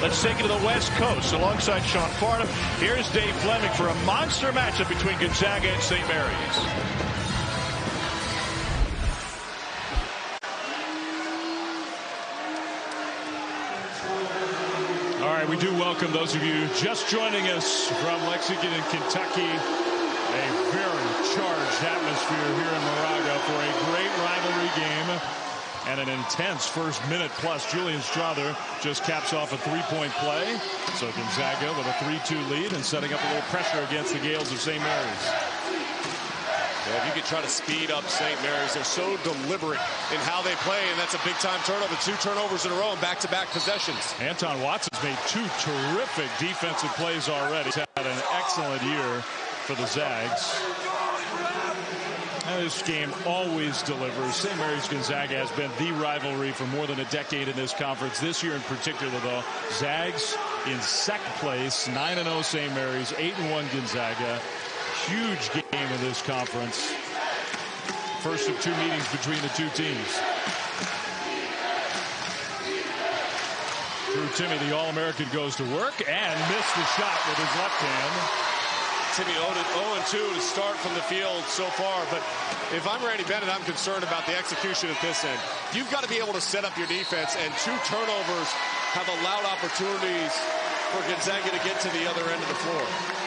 Let's take it to the West Coast alongside Sean Farnham. Here's Dave Fleming for a monster matchup between Gonzaga and St. Mary's. All right, we do welcome those of you just joining us from Lexington in Kentucky. A very charged atmosphere here in Moraga for a great rivalry game and an intense first minute plus. Julian Strawther just caps off a three-point play. So Gonzaga with a 3-2 lead and setting up a little pressure against the Gaels of St. Mary's. Yeah, if you could try to speed up St. Mary's, they're so deliberate in how they play, and that's a big-time turnover. Two turnovers in a row and back-to-back possessions. Anton Watson's made two terrific defensive plays already. He's had an excellent year for the Zags. This game always delivers. St. Mary's Gonzaga has been the rivalry for more than a decade in this conference. This year in particular, though, Zags in second place, 9-0 St. Mary's, 8-1 Gonzaga. Huge game in this conference. First of two meetings between the two teams. Drew Timme, the All-American, goes to work and missed the shot with his left hand. Timme 0-2 to start from the field so far. But if I'm Randy Bennett, I'm concerned about the execution at this end. You've got to be able to set up your defense, and two turnovers have allowed opportunities for Gonzaga to get to the other end of the floor.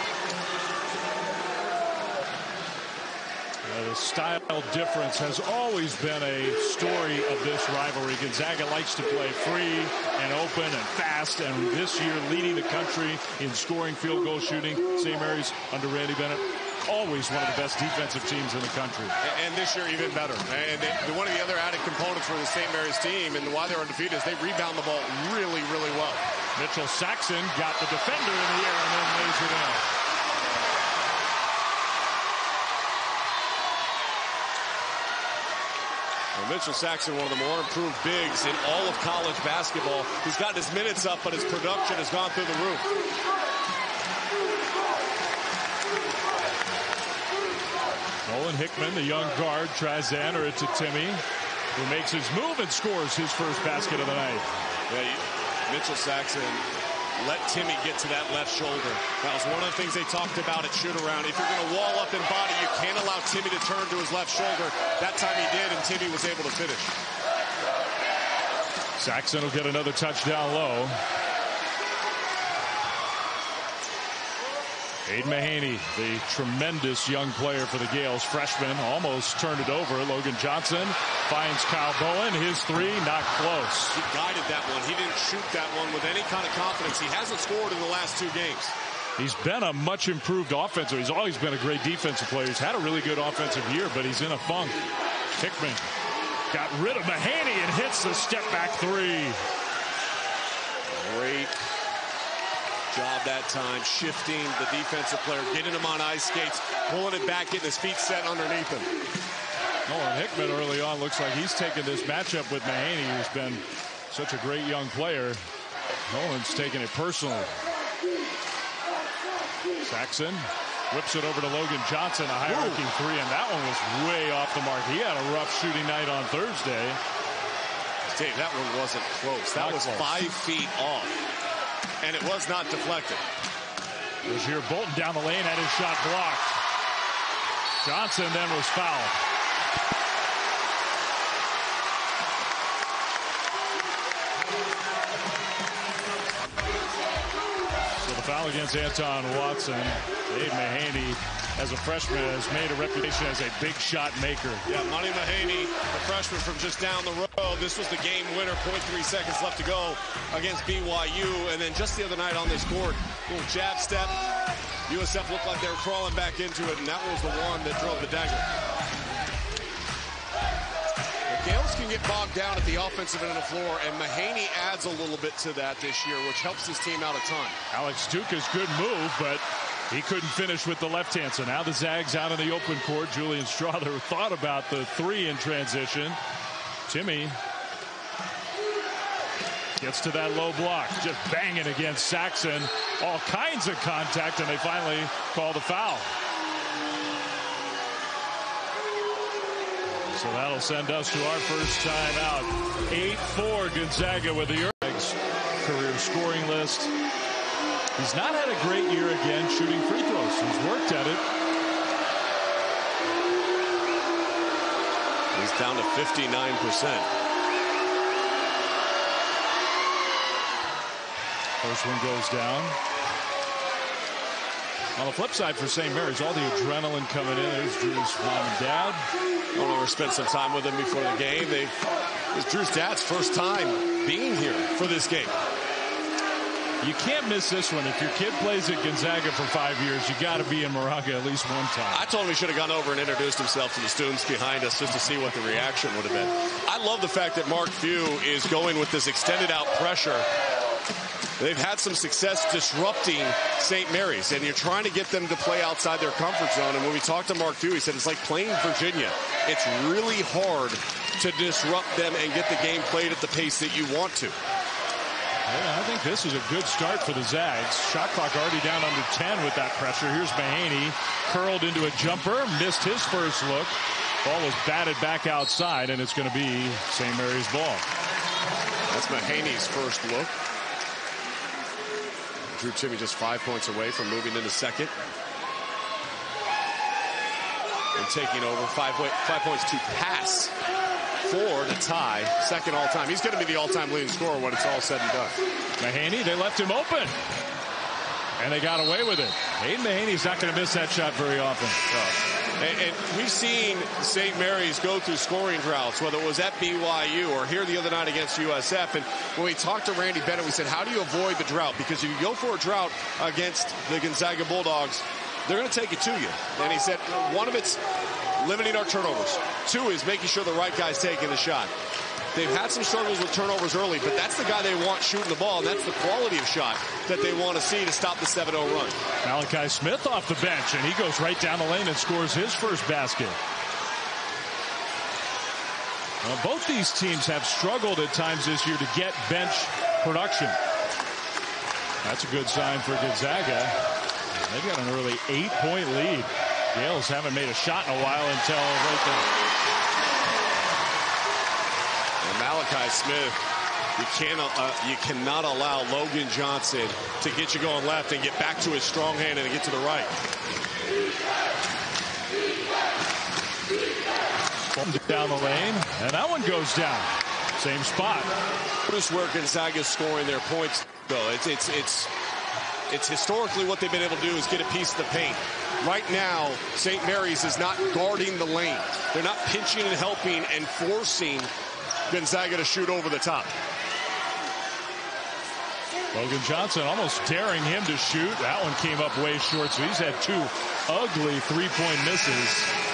Uh, the style difference has always been a story of this rivalry. Gonzaga likes to play free and open and fast, and this year leading the country in scoring field goal shooting. St. Mary's under Randy Bennett always one of the best defensive teams in the country. And this year even better. And one of the other added components for the St. Mary's team and why they're undefeated is they rebound the ball really, really well. Mitchell Saxen got the defender in the air and then lays it in. Well, Mitchell Saxen, one of the more improved bigs in all of college basketball. He's gotten his minutes up, but his production has gone through the roof. Nolan Hickman, the young guard, tries to enter it to Timme, who makes his move and scores his first basket of the night. Yeah, Mitchell Saxen let Timme get to that left shoulder. That was one of the things they talked about at shoot around. If you're going to wall up in body, you can't allow Timme to turn to his left shoulder. That time he did, and Timme was able to finish. Saxen will get another touchdown low. Aidan Mahaney, the tremendous young player for the Gaels, freshman, almost turned it over. Logan Johnson finds Kyle Bowen. His three, not close. He guided that one. He didn't shoot that one with any kind of confidence. He hasn't scored in the last two games. He's been a much improved offensive. He's always been a great defensive player. He's had a really good offensive year, but he's in a funk. Hickman got rid of Mahaney and hits the step back three. Great job that time, shifting the defensive player, getting him on ice skates, pulling it back, getting his feet set underneath him. Nolan Hickman early on looks like he's taken this matchup with Mahaney, who's been such a great young player. Nolan's taking it personally. Saxen whips it over to Logan Johnson, a high arcing three, and that one was way off the mark. He had a rough shooting night on Thursday. Dave, that one wasn't close. That Not was close. five feet off, and it was not deflected. Rasir Bolton down the lane had his shot blocked. Johnson then was fouled. Foul against Anton Watson. Dave Mahaney, as a freshman, has made a reputation as a big shot maker. Yeah, Monty Mahaney, a freshman from just down the road. This was the game winner, 0.3 seconds left to go against BYU. And then just the other night on this court, little jab step. USF looked like they were crawling back into it, and that was the one that drove the dagger. Gaels can get bogged down at the offensive end of the floor, and Mahaney adds a little bit to that this year, which helps his team out a ton. Alex Ducas good move, but he couldn't finish with the left hand. So now the Zags out in the open court. Julian Strawther thought about the three in transition. Timme gets to that low block, just banging against Saxen. All kinds of contact, and they finally call the foul. So that'll send us to our first time out. 8-4 Gonzaga with the Zags career scoring list. He's not had a great year again shooting free throws. He's worked at it. He's down to 59%. First one goes down. On the flip side for St. Mary's, all the adrenaline coming in. There's Drew's mom and dad. We spent some time with them before the game. They, it was Drew's dad's first time being here for this game. You can't miss this one. If your kid plays at Gonzaga for five years, you got to be in Moraga at least one time. I told him he should have gone over and introduced himself to the students behind us just to see what the reaction would have been. I love the fact that Mark Few is going with this extended out pressure They've had some success disrupting St. Mary's, and you're trying to get them to play outside their comfort zone. And when we talked to Mark Few, he said it's like playing Virginia. It's really hard to disrupt them and get the game played at the pace that you want to. Yeah, I think this is a good start for the Zags. Shot clock already down under 10 with that pressure. Here's Mahaney curled into a jumper, missed his first look. Ball was batted back outside, and it's going to be St. Mary's ball. That's Mahaney's first look. Drew Timme just five points away from moving into second. And taking over five, five points to pass four to tie second all time. He's going to be the all time leading scorer when it's all said and done. Mahaney, they left him open. And they got away with it. Aidan Mahaney's not going to miss that shot very often. And, and, we've seen St. Mary's go through scoring droughts, whether it was at BYU or here the other night against USF. And when we talked to Randy Bennett, we said, how do you avoid the drought? Because if you go for a drought against the Gonzaga Bulldogs, they're going to take it to you. And he said, one of it's limiting our turnovers. Two is making sure the right guy's taking the shot. They've had some struggles with turnovers early, but that's the guy they want shooting the ball, and that's the quality of shot that they want to see to stop the 7-0 run. Malachi Smith off the bench, and he goes right down the lane and scores his first basket. Well, both these teams have struggled at times this year to get bench production. That's a good sign for Gonzaga. They've got an early eight-point lead. Gaels haven't made a shot in a while until right there. Malachi Smith, you can't uh, you cannot allow Logan Johnson to get you going left and get back to his strong hand and get to the right. Down the lane, and that one goes down. Same spot. Notice where Gonzaga's scoring their points, though. It's it's it's it's historically what they've been able to do is get a piece of the paint. Right now, St. Mary's is not guarding the lane. They're not pinching and helping and forcing Gonzaga to shoot over the top. Logan Johnson almost daring him to shoot. That one came up way short, so he's had two ugly three-point misses.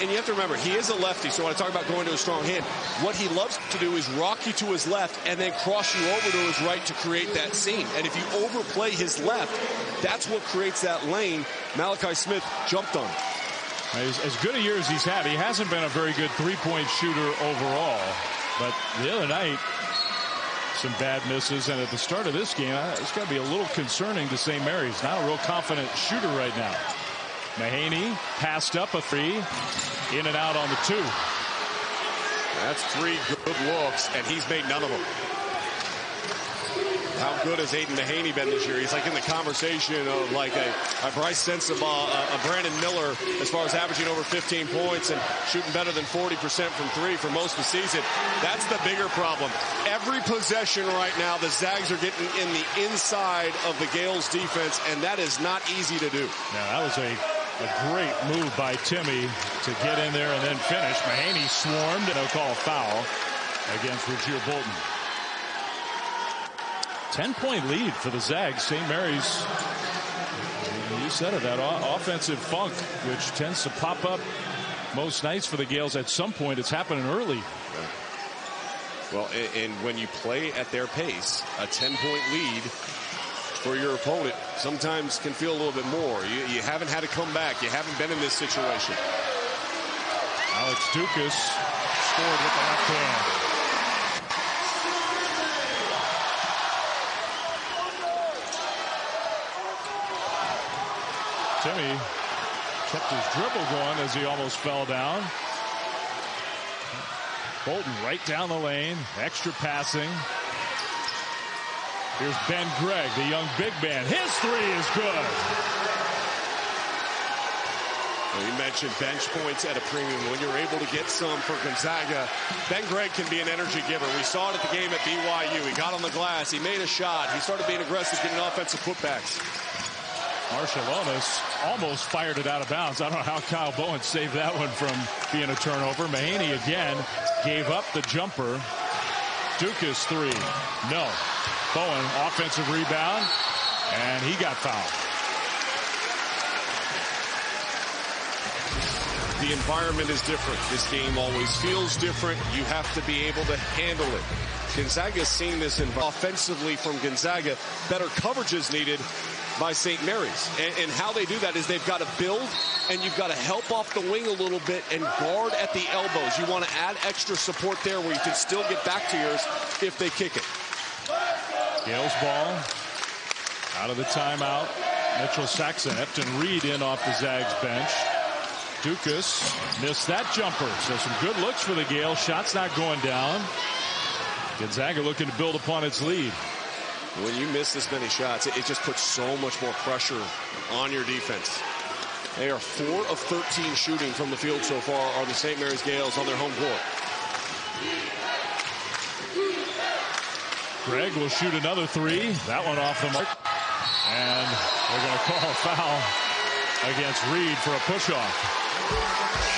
And you have to remember, he is a lefty, so when I talk about going to a strong hand, what he loves to do is rock you to his left and then cross you over to his right to create that seam. And if you overplay his left, that's what creates that lane. Malachi Smith jumped on. As, as good a year as he's had, he hasn't been a very good three-point shooter overall. But the other night, some bad misses. And at the start of this game, it's got to be a little concerning to St. Mary's. Not a real confident shooter right now. Mahaney passed up a three. In and out on the two. That's three good looks, and he's made none of them. How good has Aidan Mahaney been this year? He's like in the conversation of like a, a Brice Sensabaugh, a, a Brandon Miller as far as averaging over 15 points and shooting better than 40% from three for most of the season. That's the bigger problem. Every possession right now, the Zags are getting in the inside of the Gaels defense, and that is not easy to do. Now, that was a a great move by Timme to get in there and then finish. Mahaney swarmed and they'll call foul against Rasir Bolton. 10 point lead for the Zags. St. Mary's, you said it, that offensive funk, which tends to pop up most nights for the Gaels. At some point, it's happening early. Well, and when you play at their pace, a 10 point lead for your opponent sometimes can feel a little bit more. You, you haven't had to come back. You haven't been in this situation. Alex Ducas scored with the left hand. Timme kept his dribble going as he almost fell down. Bolton right down the lane. Extra passing. Here's Ben Gregg, the young big man. His three is good. Well, you mentioned bench points at a premium. When you're able to get some for Gonzaga, Ben Gregg can be an energy giver. We saw it at the game at BYU. He got on the glass. He made a shot. He started being aggressive, getting offensive putbacks. Marciulionis almost fired it out of bounds. I don't know how Kyle Bowen saved that one from being a turnover. Mahaney again gave up the jumper. Ducas three. No. Bowen offensive rebound and he got fouled. The environment is different. This game always feels different. You have to be able to handle it. Gonzaga's seeing this offensively from Gonzaga. Better coverage is needed by St. Mary's. And, and, how they do that is they've got to build and you've got to help off the wing a little bit and guard at the elbows. You want to add extra support there where you can still get back to yours if they kick it. Gaels ball out of the timeout. Mitchell Saxen, Efton Reid in off the Zags bench. Ducas missed that jumper. So some good looks for the Gael. Shots not going down. Gonzaga looking to build upon its lead. When you miss this many shots, it just puts so much more pressure on your defense. They are 4 of 13 shooting from the field so far are the St. Mary's Gaels on their home court. Gregg will shoot another three. That one off the mark. And they're going to call a foul against Reid for a push-off.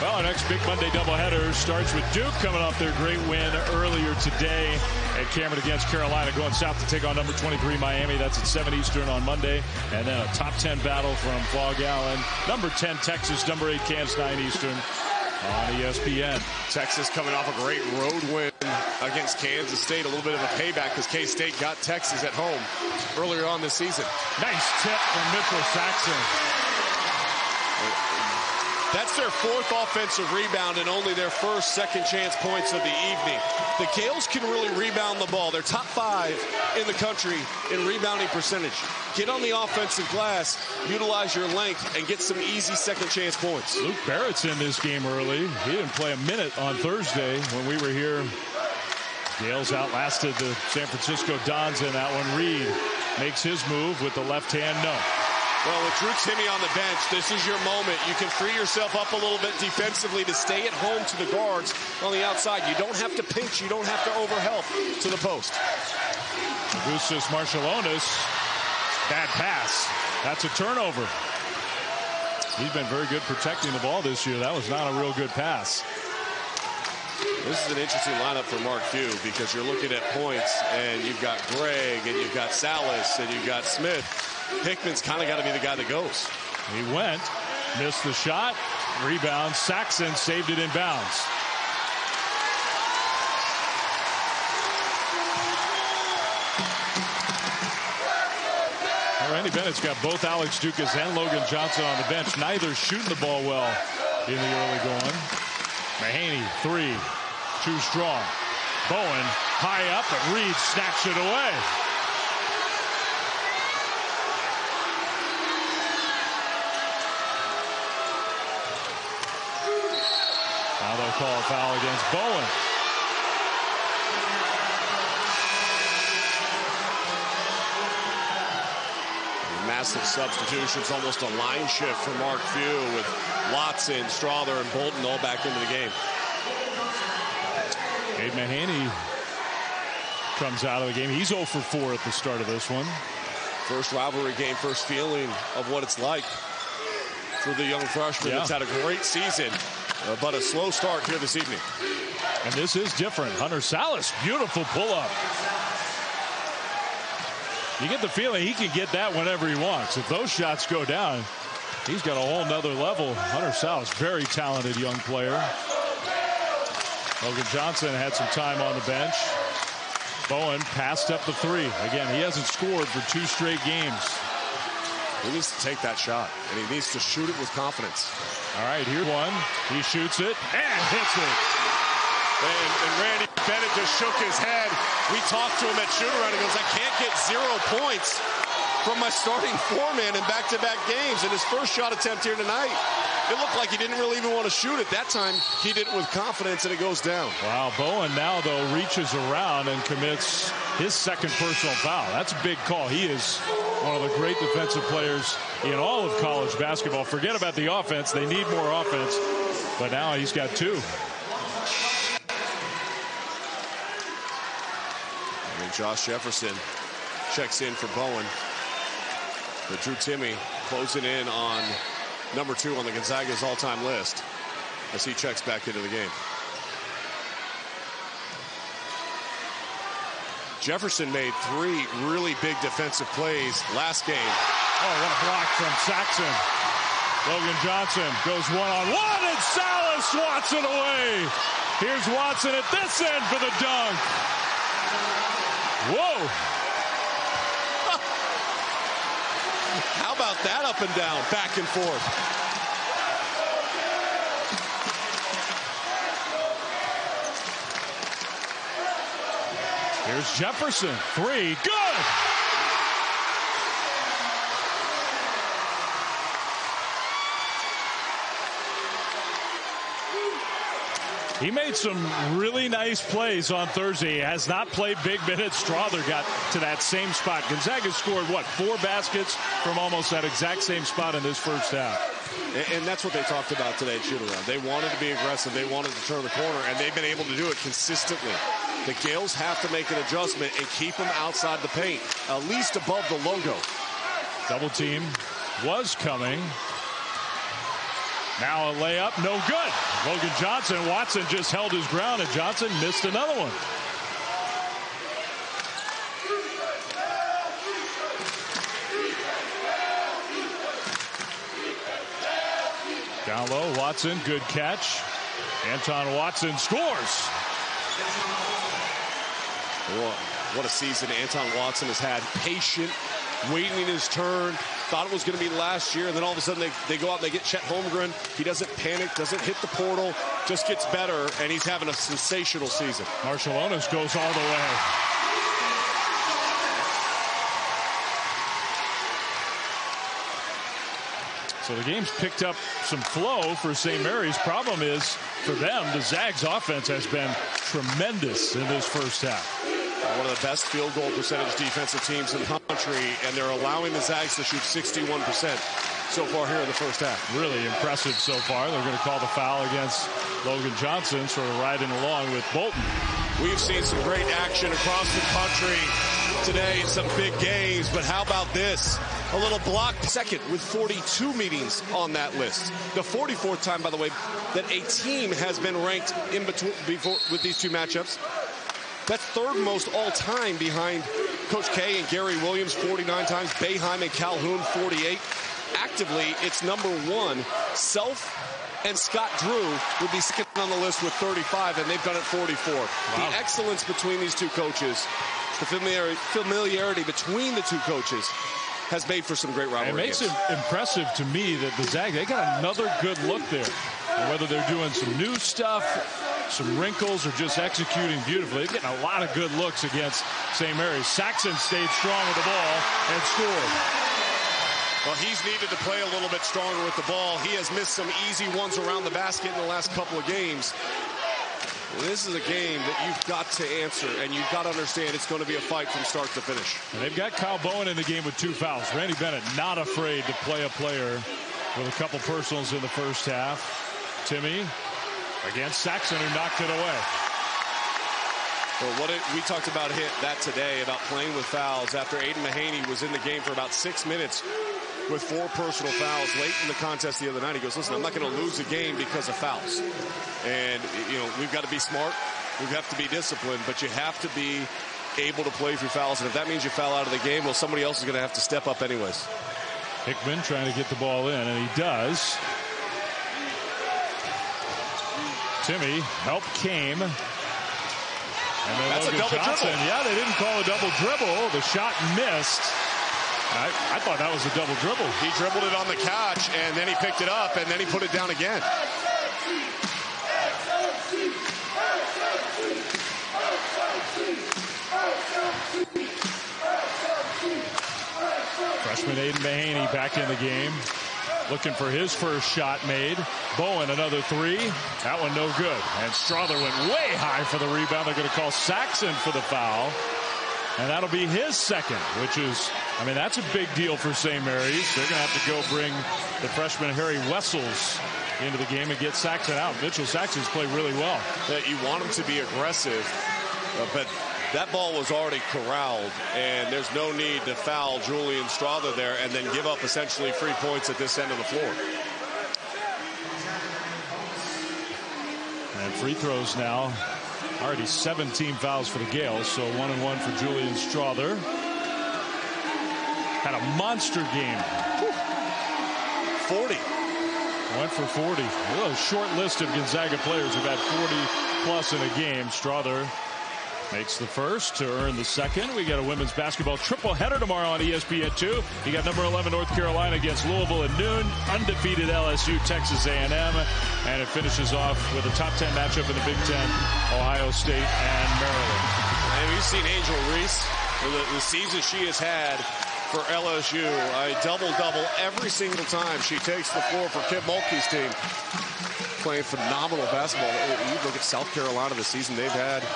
Well, our next big Monday doubleheader starts with Duke coming off their great win earlier today at Cameron against Carolina, going south to take on number 23 Miami. That's at 7 Eastern on Monday. And then a top 10 battle from Phog Allen. Number 10 Texas, number 8 Kansas, 9 Eastern on ESPN. Texas coming off a great road win against Kansas State. A little bit of a payback because K-State got Texas at home earlier on this season. Nice tip from Mitchell Saxen. That's their fourth offensive rebound and only their first second chance points of the evening. The Gaels can really rebound the ball. They're top five in the country in rebounding percentage. Get on the offensive glass, utilize your length, and get some easy second chance points. Luke Barrett's in this game early. He didn't play a minute on Thursday when we were here. Gaels outlasted the San Francisco Dons in that one. Reid makes his move with the left hand no. Well, with Drew Timme on the bench, this is your moment. You can free yourself up a little bit defensively to stay at home to the guards on the outside. You don't have to pinch. You don't have to overhelp to the post. Augustas Marciulionis, bad pass. That's a turnover. He's been very good protecting the ball this year. That was not a real good pass. This is an interesting lineup for Mark Few because you're looking at points and you've got Gregg and you've got Sallis and you've got Smith. Hickman's kind of got to be the guy that goes. He went, missed the shot, rebound. Saxen saved it in bounds. Randy Bennett's got both Alex Ducas and Logan Johnson on the bench. Neither shooting the ball well in the early going. Mahaney, three, too strong. Bowen high up, but Reid snatched it away. Now they'll call a foul against Bowen. Massive substitutions, almost a line shift for Mark Few with Watson, Strawther, and Bolton all back into the game. Abe Mahaney comes out of the game. He's 0 for 4 at the start of this one. First rivalry game, first feeling of what it's like for the young freshman yeah. that's had a great season, uh, but a slow start here this evening. And this is different. Hunter Sallis, beautiful pull-up. You get the feeling he can get that whenever he wants. If those shots go down, he's got a whole nother level. Hunter Sallis, very talented young player. Logan Johnson had some time on the bench. Bowen passed up the three. Again, he hasn't scored for two straight games. He needs to take that shot, and he needs to shoot it with confidence. All right, here one. He shoots it and hits it. And, and Randy Bennett just shook his head. We talked to him at shoot-around. He goes, I can't get zero points from my starting four-man in back-to-back games in his first shot attempt here tonight. it looked like he didn't really even want to shoot it. That time, he did it with confidence, and it goes down. Wow, Bowen now, though, reaches around and commits his second personal foul. That's a big call. He is one of the great defensive players in all of college basketball. Forget about the offense. They need more offense. But now he's got two. Mean, Josh Jefferson checks in for Bowen. But Drew Timme closing in on number two on the Gonzaga's all-time list as he checks back into the game. Jefferson made three really big defensive plays last game. Oh, what a block from Saxen. Logan Johnson goes one-on-one, -on, and Sallis swats it away. Here's Watson at this end for the dunk. Whoa. How about that up and down, back and forth? Here's Jefferson. Three. Good. He made some really nice plays on Thursday. He has not played big minutes. Strawther got to that same spot. Gonzaga scored, what, four baskets from almost that exact same spot in this first half. And, and that's what they talked about today at shoot around. They wanted to be aggressive. They wanted to turn the corner, and they've been able to do it consistently. The Gaels have to make an adjustment and keep them outside the paint, at least above the logo. Double team was coming. Now a layup, no good. Logan Johnson, Watson just held his ground, and Johnson missed another one. Down low, Watson, good catch. Anton Watson scores. What a season Anton Watson has had. Patient, waiting his turn. Thought it was going to be last year, and then all of a sudden they, they go out and they get Chet Holmgren. He doesn't panic, doesn't hit the portal, just gets better, and he's having a sensational season. Marciulionis goes all the way. So the game's picked up some flow for St. Mary's. Problem is, for them, the Zags offense has been tremendous in this first half one of the best field goal percentage defensive teams in the country, and they're allowing the Zags to shoot 61% so far here in the first half. Really impressive so far. They're going to call the foul against Logan Johnson, sort of riding along with Bolton. We've seen some great action across the country today, some big games, but how about this? A little block second with 42 meetings on that list. The 44th time, by the way, that a team has been ranked in between before with these two matchups. That's third most all time behind Coach K and Gary Williams 49 times, Boeheim and Calhoun 48. Actively, it's number one. Self and Scott Drew would be skipping on the list with 35, and they've done it 44. Wow. The excellence between these two coaches, the familiarity, familiarity between the two coaches has made for some great rivalry. It makes games. it impressive to me that the Zag, they got another good look there. whether they're doing some new stuff, some wrinkles or just executing beautifully. They're getting a lot of good looks against St. Mary's. Saxen stayed strong with the ball and scored. Well, he's needed to play a little bit stronger with the ball. He has missed some easy ones around the basket in the last couple of games. This is a game that you've got to answer, and you've got to understand it's going to be a fight from start to finish. And they've got Kyle Bowen in the game with two fouls. Randy Bennett not afraid to play a player with a couple personals in the first half. Timme against Saxen, who knocked it away. Well, what it, we talked about hit that today about playing with fouls after Aidan Mahaney was in the game for about six minutes with four personal fouls late in the contest the other night. He goes, listen, I'm not going to lose a game because of fouls. And, you know, we've got to be smart. We have to be disciplined, but you have to be able to play through fouls. And if that means you foul out of the game, well, somebody else is going to have to step up anyways. Hickman trying to get the ball in, and he does. Timme. Help came. And then That's Logan a double Johnson. dribble. Yeah, they didn't call a double dribble. The shot missed. I, I, thought that was a double dribble. He dribbled it on the catch, and then he picked it up, and then he put it down again. Freshman Aidan Mahaney back in the game. Looking for his first shot made. Bowen another three. That one no good. And Strawther went way high for the rebound. They're going to call Saxen for the foul. And that'll be his second, which is, I mean, that's a big deal for St. Mary's. They're going to have to go bring the freshman Harry Wessels into the game and get Saxen out. Mitchell Saxen's played really well. you want him to be aggressive, uh, but that ball was already corralled, and there's no need to foul Julian Strawther there and then give up essentially free points at this end of the floor. And free throws now. Already 17 fouls for the Gaels, so one and one for Julian Strawther. Had a monster game. 40. Went for 40. A short list of Gonzaga players who've had 40 plus in a game. Strawther Makes the first to earn the second. We got a women's basketball triple header tomorrow on ESPN2. You got number 11 North Carolina against Louisville at noon. Undefeated LSU, Texas A&M. And it finishes off with a top 10 matchup in the Big Ten, Ohio State and Maryland. And we've seen Angel Reese, the, the season she has had for LSU. A double-double every single time she takes the floor for Kim Mulkey's team. Playing phenomenal basketball. You look at South Carolina the season they've had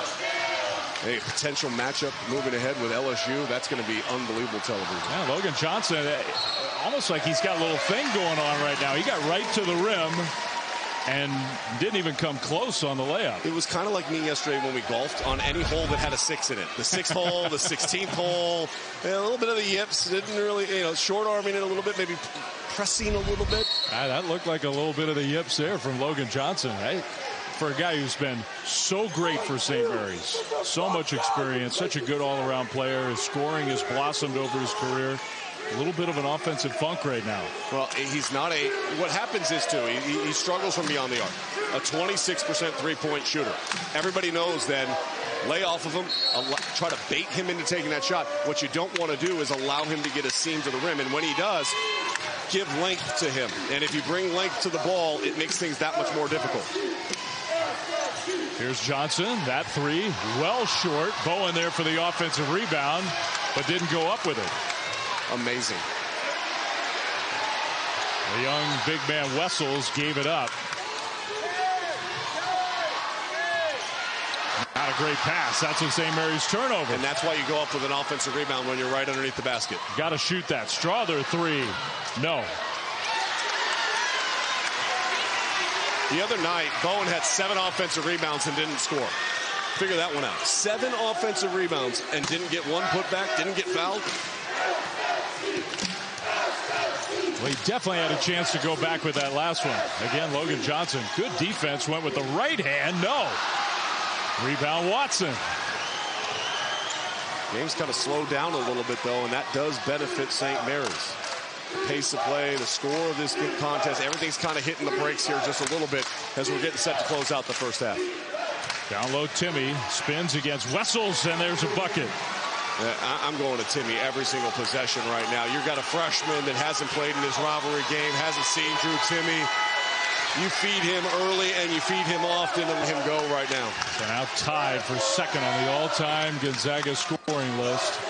a potential matchup moving ahead with LSU. That's going to be unbelievable television. Yeah, Logan Johnson, uh, almost like he's got a little thing going on right now. He got right to the rim and didn't even come close on the layup. It was kind of like me yesterday when we golfed on any hole that had a six in it. The sixth hole, the 16th hole, a little bit of the yips. Didn't really, you know, short arming it a little bit, maybe pressing a little bit. Ah, that looked like a little bit of the yips there from Logan Johnson. Hey, for a guy who's been so great for St. Mary's. So much experience, such a good all-around player. His scoring has blossomed over his career. A little bit of an offensive funk right now. Well, he's not a. What happens is too, he, he struggles from beyond the arc. A 26% three-point shooter. Everybody knows then lay off of him, try to bait him into taking that shot. What you don't want to do is allow him to get a seam to the rim. And when he does, give length to him. And if you bring length to the ball, it makes things that much more difficult. Here's Johnson. That three, well short. Bowen there for the offensive rebound, but didn't go up with it. Amazing. The young big man Wessels gave it up. Not a great pass. That's a St. Mary's turnover. And that's why you go up with an offensive rebound when you're right underneath the basket. Got to shoot that. Strawther three. No. The other night, Bowen had seven offensive rebounds and didn't score. Figure that one out. Seven offensive rebounds and didn't get one putback, didn't get fouled. Well, he definitely had a chance to go back with that last one. Again, Logan Johnson, good defense, went with the right hand. No. Rebound Watson. Game's kind of slowed down a little bit, though, and that does benefit St. Mary's pace of play, the score of this contest, everything's kind of hitting the brakes here just a little bit as we're getting set to close out the first half. Down low, Timme spins against Wessels, and there's a bucket. I'm going to Timme every single possession right now. You've got a freshman that hasn't played in this rivalry game, hasn't seen Drew Timme. You feed him early and you feed him often and let him go right now. So now tied for second on the all-time Gonzaga scoring list.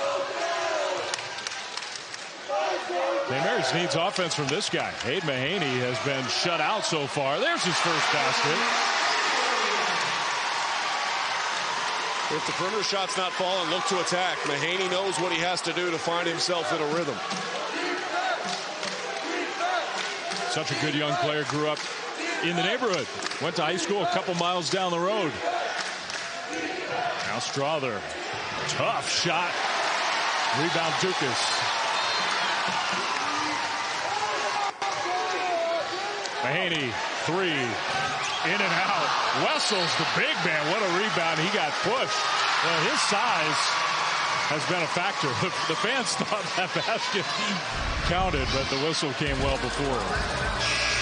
St. Mary's needs offense from this guy. Aidan Mahaney has been shut out so far. There's his first basket. If the perimeter shot's not falling, look to attack. Mahaney knows what he has to do to find himself in a rhythm. Such a good young player. Grew up in the neighborhood. Went to high school a couple miles down the road. Now Strawther. Tough shot. Rebound Ducas. Mahaney, three, in and out. Wessels, the big man, what a rebound. He got pushed. Well, his size has been a factor. The fans thought that basket counted, but the whistle came well before.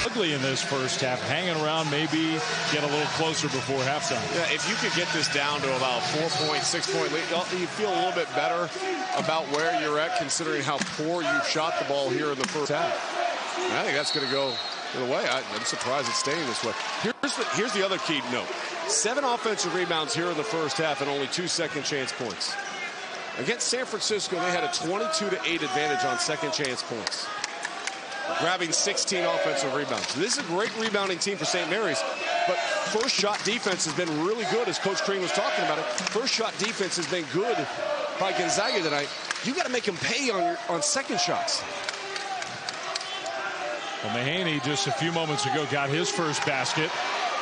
Ugly in this first half, hanging around, maybe get a little closer before halftime. Yeah, if you could get this down to about four point, six point lead, you feel a little bit better about where you're at, considering how poor you shot the ball here in the first half. I think that's going to go in a way, I, am surprised it's staying this way. Here's the, here's the other key note. Seven offensive rebounds here in the first half and only two second chance points. Against San Francisco, they had a 22 to 8 advantage on second chance points. grabbing 16 offensive rebounds. This is a great rebounding team for St. Mary's, but first shot defense has been really good, as Coach Crean was talking about it. First shot defense has been good by Gonzaga tonight. You got to make them pay on your, on second shots. Well, Mahaney just a few moments ago got his first basket.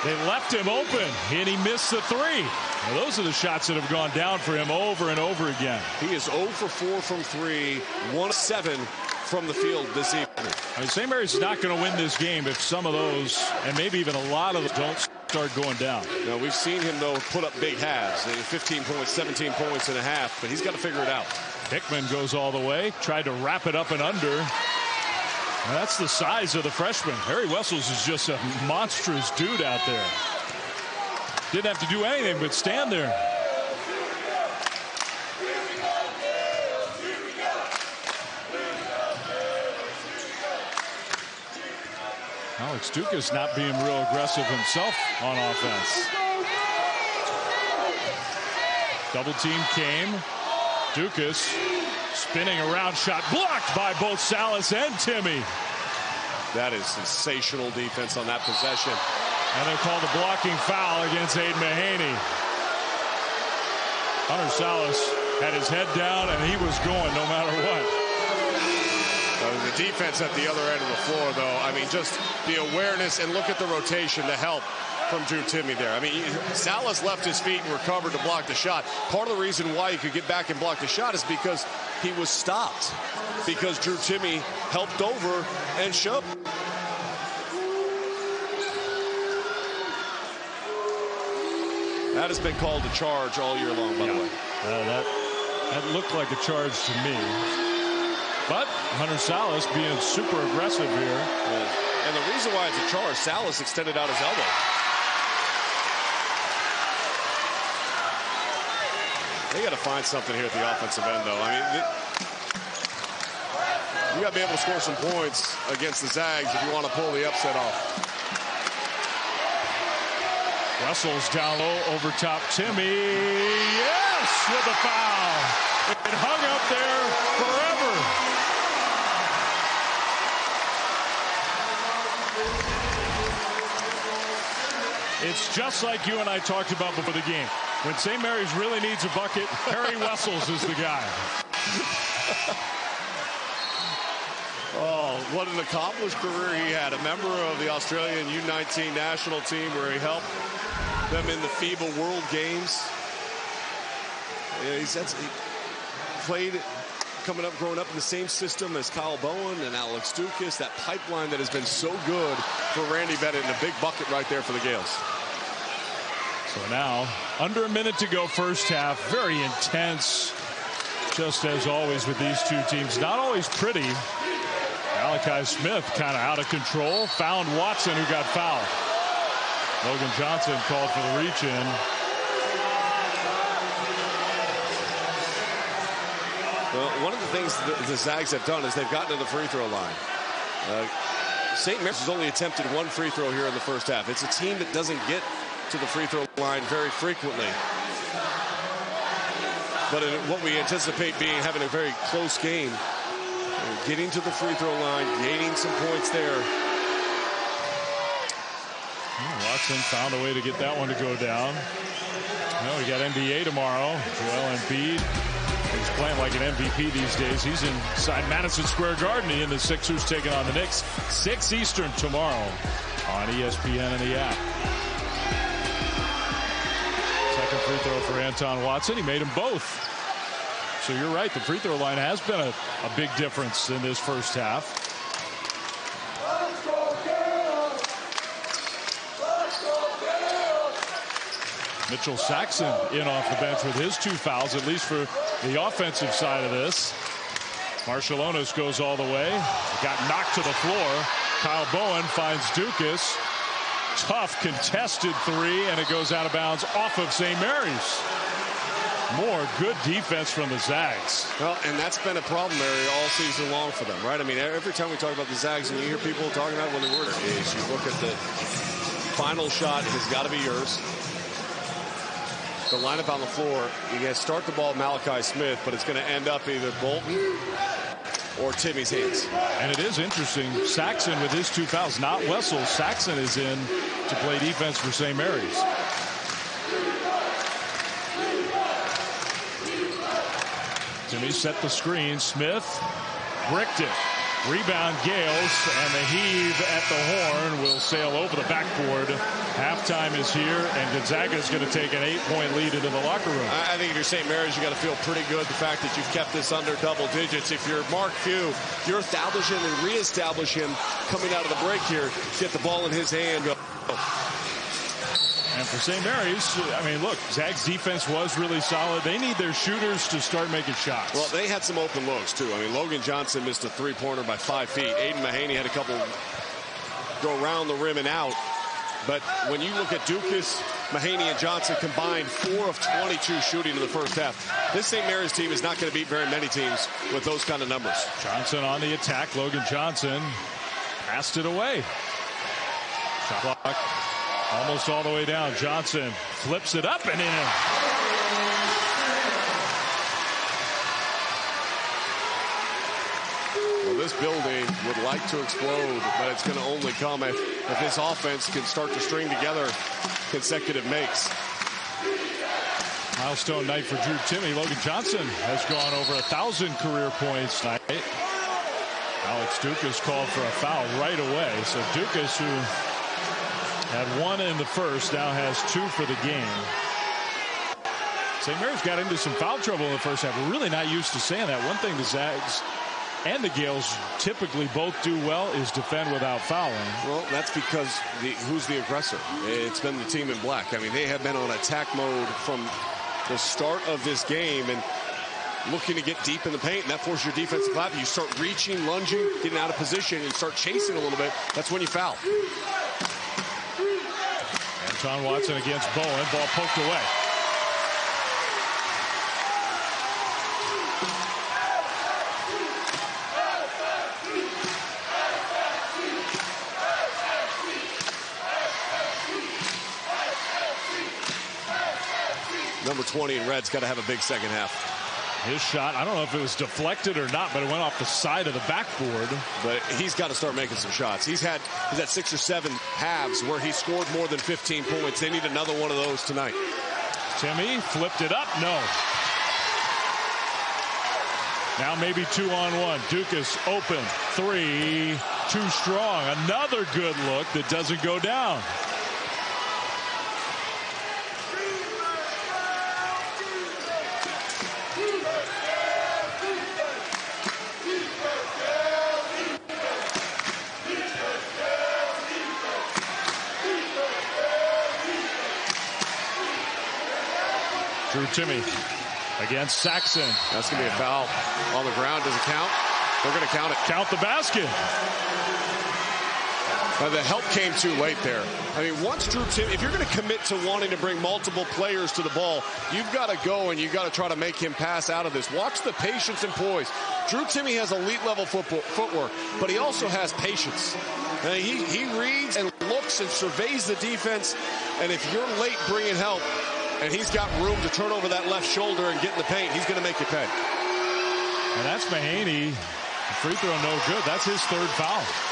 They left him open, and he missed the three. Now, those are the shots that have gone down for him over and over again. He is 0 for 4 from 3, 1 7 from the field this evening. I mean, St. Mary's is not going to win this game if some of those, and maybe even a lot of them, don't start going down. Now, we've seen him, though, put up big halves 15 points, 17 points and a half, but he's got to figure it out. Hickman goes all the way, tried to wrap it up and under. That's the size of the freshman. Harry Wessels is just a monstrous dude out there. Didn't have to do anything but stand there. Alex Ducas not being real aggressive himself on offense. Double team came. Ducas spinning around shot blocked by both Sallis and Timme. That is sensational defense on that possession. And they call the blocking foul against Aidan Mahaney. Hunter Sallis had his head down and he was going no matter what. Uh, the defense at the other end of the floor, though, I mean, just the awareness and look at the rotation to help from Drew Timme there. I mean, Sallis left his feet and recovered to block the shot. Part of the reason why he could get back and block the shot is because he was stopped. Because Drew Timme helped over and shoved. That has been called a charge all year long, by yeah. the way. Uh, that, that looked like a charge to me. But Hunter Sallis being super aggressive here. Yeah. And the reason why it's a charge, Salas extended out his elbow. They got to find something here at the offensive end, though. I mean, you got to be able to score some points against the Zags if you want to pull the upset off. Russell's down low over top Timme. Yes, with a foul. It hung up there forever. It's just like you and I talked about before the game. When St. Mary's really needs a bucket, Harry Wessels is the guy. Oh, what an accomplished career he had. A member of the Australian U19 national team where he helped them in the FIBA World Games. Yeah, he's he played coming up, growing up in the same system as Kyle Bowen and Alex Ducas. That pipeline that has been so good for Randy Bennett and a big bucket right there for the Gaels. So now, under a minute to go first half. Very intense, just as always with these two teams. Not always pretty. Malachi Smith kind of out of control. Found Watson who got fouled. Logan Johnson called for the reach in. Well, one of the things the Zags have done is they've gotten to the free throw line. Uh, St. Mary's has only attempted one free throw here in the first half. It's a team that doesn't get to the free throw line very frequently. But what we anticipate being having a very close game, getting to the free throw line, gaining some points there. Watson found a way to get that one to go down. No, we got NBA tomorrow. Joel Embiid. He's playing like an MVP these days. He's inside Madison Square Garden. He and the Sixers taking on the Knicks. 6 Eastern tomorrow on ESPN and the app. Throw for Anton Watson. He made them both. So you're right. The free throw line has been a, a big difference in this first half. Mitchell Saxen in off the bench with his two fouls, at least for the offensive side of this. Marciulionis goes all the way. Got knocked to the floor. Kyle Bowen finds Ducas. Tough contested three, and it goes out of bounds off of St. Mary's. More good defense from the Zags. Well, and that's been a problem area all season long for them, right? I mean, every time we talk about the Zags and you hear people talking about when the word is, you look at the final shot it has got to be yours the lineup on the floor. You got to start the ball Malachi Smith, but it's going to end up either Bolton or Timme's hands. And it is interesting. Saxen with his two fouls, not Wessel. Saxen is in to play defense for St. Mary's. Timme set the screen. Smith bricked it. Rebound Gaels and the heave at the horn will sail over the backboard. Halftime is here and Gonzaga is going to take an eight point lead into the locker room. I think if you're St. Mary's, you got to feel pretty good the fact that you've kept this under double digits. If you're Mark Few, you're establishing and reestablish him coming out of the break here. Get the ball in his hand. And for St. Mary's, I mean, look, Zag's defense was really solid. They need their shooters to start making shots. Well, they had some open looks, too. I mean, Logan Johnson missed a three-pointer by five feet. Aidan Mahaney had a couple go around the rim and out. But when you look at Ducas, Mahaney, and Johnson combined, four of 22 shooting in the first half. This St. Mary's team is not going to beat very many teams with those kind of numbers. Johnson on the attack. Logan Johnson passed it away. Shot clock Almost all the way down. Johnson flips it up and in. Well, this building would like to explode, but it's going to only come if, if this offense can start to string together consecutive makes. Milestone night for Drew Timme. Logan Johnson has gone over a thousand career points tonight. Alex Ducas called for a foul right away. So Ducas, who had one in the first, now has two for the game. St. Mary's got into some foul trouble in the first half. We're really not used to saying that. One thing the Zags and the Gaels typically both do well is defend without fouling. Well, that's because the, who's the aggressor? It's been the team in black. I mean, they have been on attack mode from the start of this game and looking to get deep in the paint, and that forces your defensive flap. You start reaching, lunging, getting out of position, and start chasing a little bit. That's when you foul. Anton Watson against Bowen. Ball poked away. Number 20 in red's got to have a big second half. His shot, I don't know if it was deflected or not, but it went off the side of the backboard. But he's got to start making some shots. He's had he's had six or seven halves where he scored more than 15 points. They need another one of those tonight. Timme flipped it up. No. Now maybe two on one. Ducas open. Three. Too strong. Another good look that doesn't go down. Timme against Saxen. That's going to be a foul on the ground. Does it count? They're going to count it. Count the basket. Uh, the help came too late there. I mean, once Drew Timme, if you're going to commit to wanting to bring multiple players to the ball, you've got to go and you've got to try to make him pass out of this. Watch the patience and poise. Drew Timme has elite level footwork, but he also has patience. And he, he reads and looks and surveys the defense. And if you're late bringing help, and he's got room to turn over that left shoulder and get in the paint. He's going to make you pay. And that's Mahaney. Free throw no good. That's his third foul.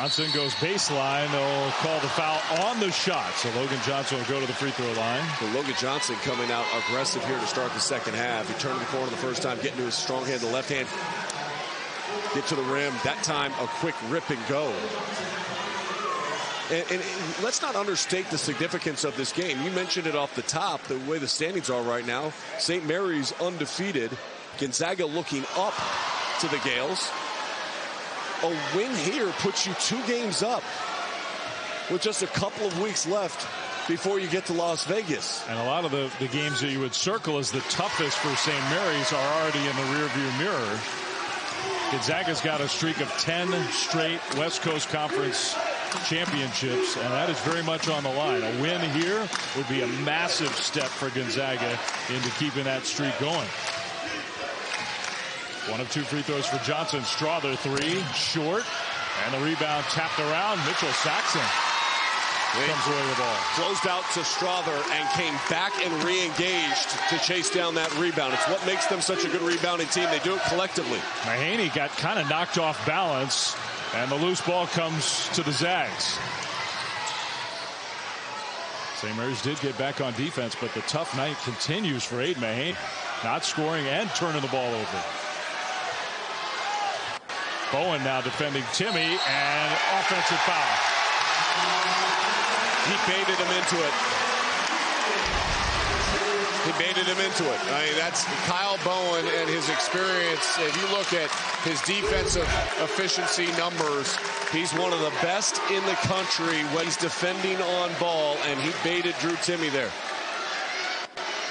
Johnson goes baseline. They'll call the foul on the shot. So Logan Johnson will go to the free throw line. Well, Logan Johnson coming out aggressive here to start the second half. He turned the corner the first time, getting to his strong hand, the left hand. Get to the rim. That time, a quick rip and go. And, and, let's not understate the significance of this game. You mentioned it off the top, the way the standings are right now. St. Mary's undefeated. Gonzaga looking up to the Gaels a win here puts you two games up with just a couple of weeks left before you get to Las Vegas. And a lot of the, the games that you would circle as the toughest for St. Mary's are already in the rearview mirror. Gonzaga's got a streak of 10 straight West Coast Conference championships, and that is very much on the line. A win here would be a massive step for Gonzaga into keeping that streak going. One of two free throws for Johnson. Strawther three, short. And the rebound tapped around. Mitchell Saxen comes away with the ball. Closed out to Strawther and came back and re-engaged to chase down that rebound. It's what makes them such a good rebounding team. They do it collectively. Mahaney got kind of knocked off balance, and the loose ball comes to the Zags. St. Mary's did get back on defense, but the tough night continues for Aidan Mahaney. Not scoring and turning the ball over. Bowen now defending Timme and offensive foul. He baited him into it. He baited him into it. I mean, that's Kyle Bowen and his experience. If you look at his defensive efficiency numbers, he's one of the best in the country when he's defending on ball, and he baited Drew Timme there.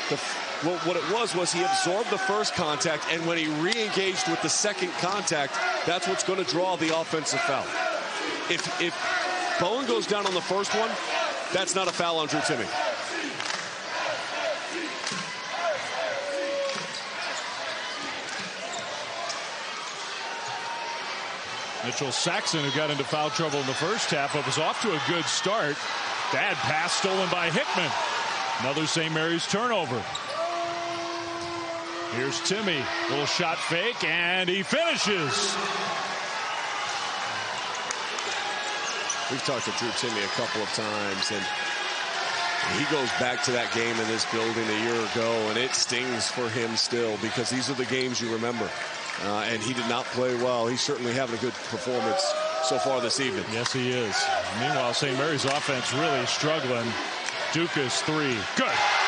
The well, what it was was he absorbed the first contact, and when he re-engaged with the second contact, that's what's going to draw the offensive foul. If if Bowen goes down on the first one, that's not a foul on Drew Timme. Mitchell Saxen, who got into foul trouble in the first half, but was off to a good start. Bad pass stolen by Hickman. Another St. Mary's turnover. Here's Timme. Little shot fake, and he finishes. We've talked to Drew Timme a couple of times, and he goes back to that game in this building a year ago, and it stings for him still because these are the games you remember. Uh, and he did not play well. He's certainly having a good performance so far this evening. Yes, he is. Meanwhile, St. Mary's offense really struggling. Ducas three. Good.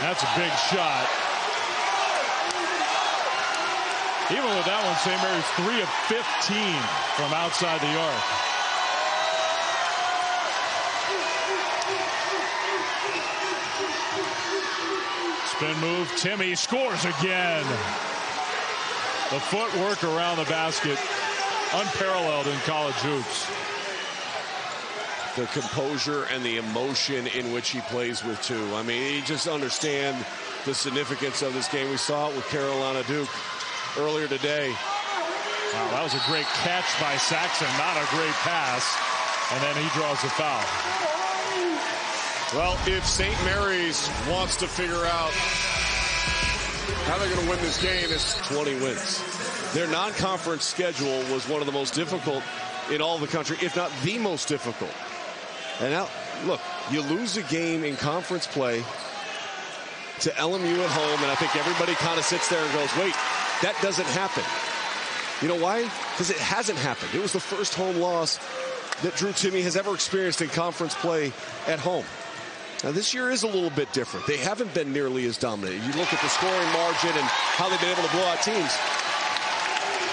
That's a big shot. Even with that one, St. Mary's 3 of 15 from outside the arc. Spin move. Timme scores again. The footwork around the basket, unparalleled in college hoops. The composure and the emotion in which he plays with, too. I mean, he just understand the significance of this game. We saw it with Carolina Duke earlier today. Wow, that was a great catch by Saxen, not a great pass. And then he draws the foul. Well, if St. Mary's wants to figure out how they're going to win this game, it's 20 wins. Their non-conference schedule was one of the most difficult in all the country, if not the most difficult. And now, look, you lose a game in conference play to LMU at home, and I think everybody kind of sits there and goes, wait, that doesn't happen. You know why? Because it hasn't happened. It was the first home loss that Drew Timme has ever experienced in conference play at home. Now, this year is a little bit different. They haven't been nearly as dominant. You look at the scoring margin and how they've been able to blow out teams.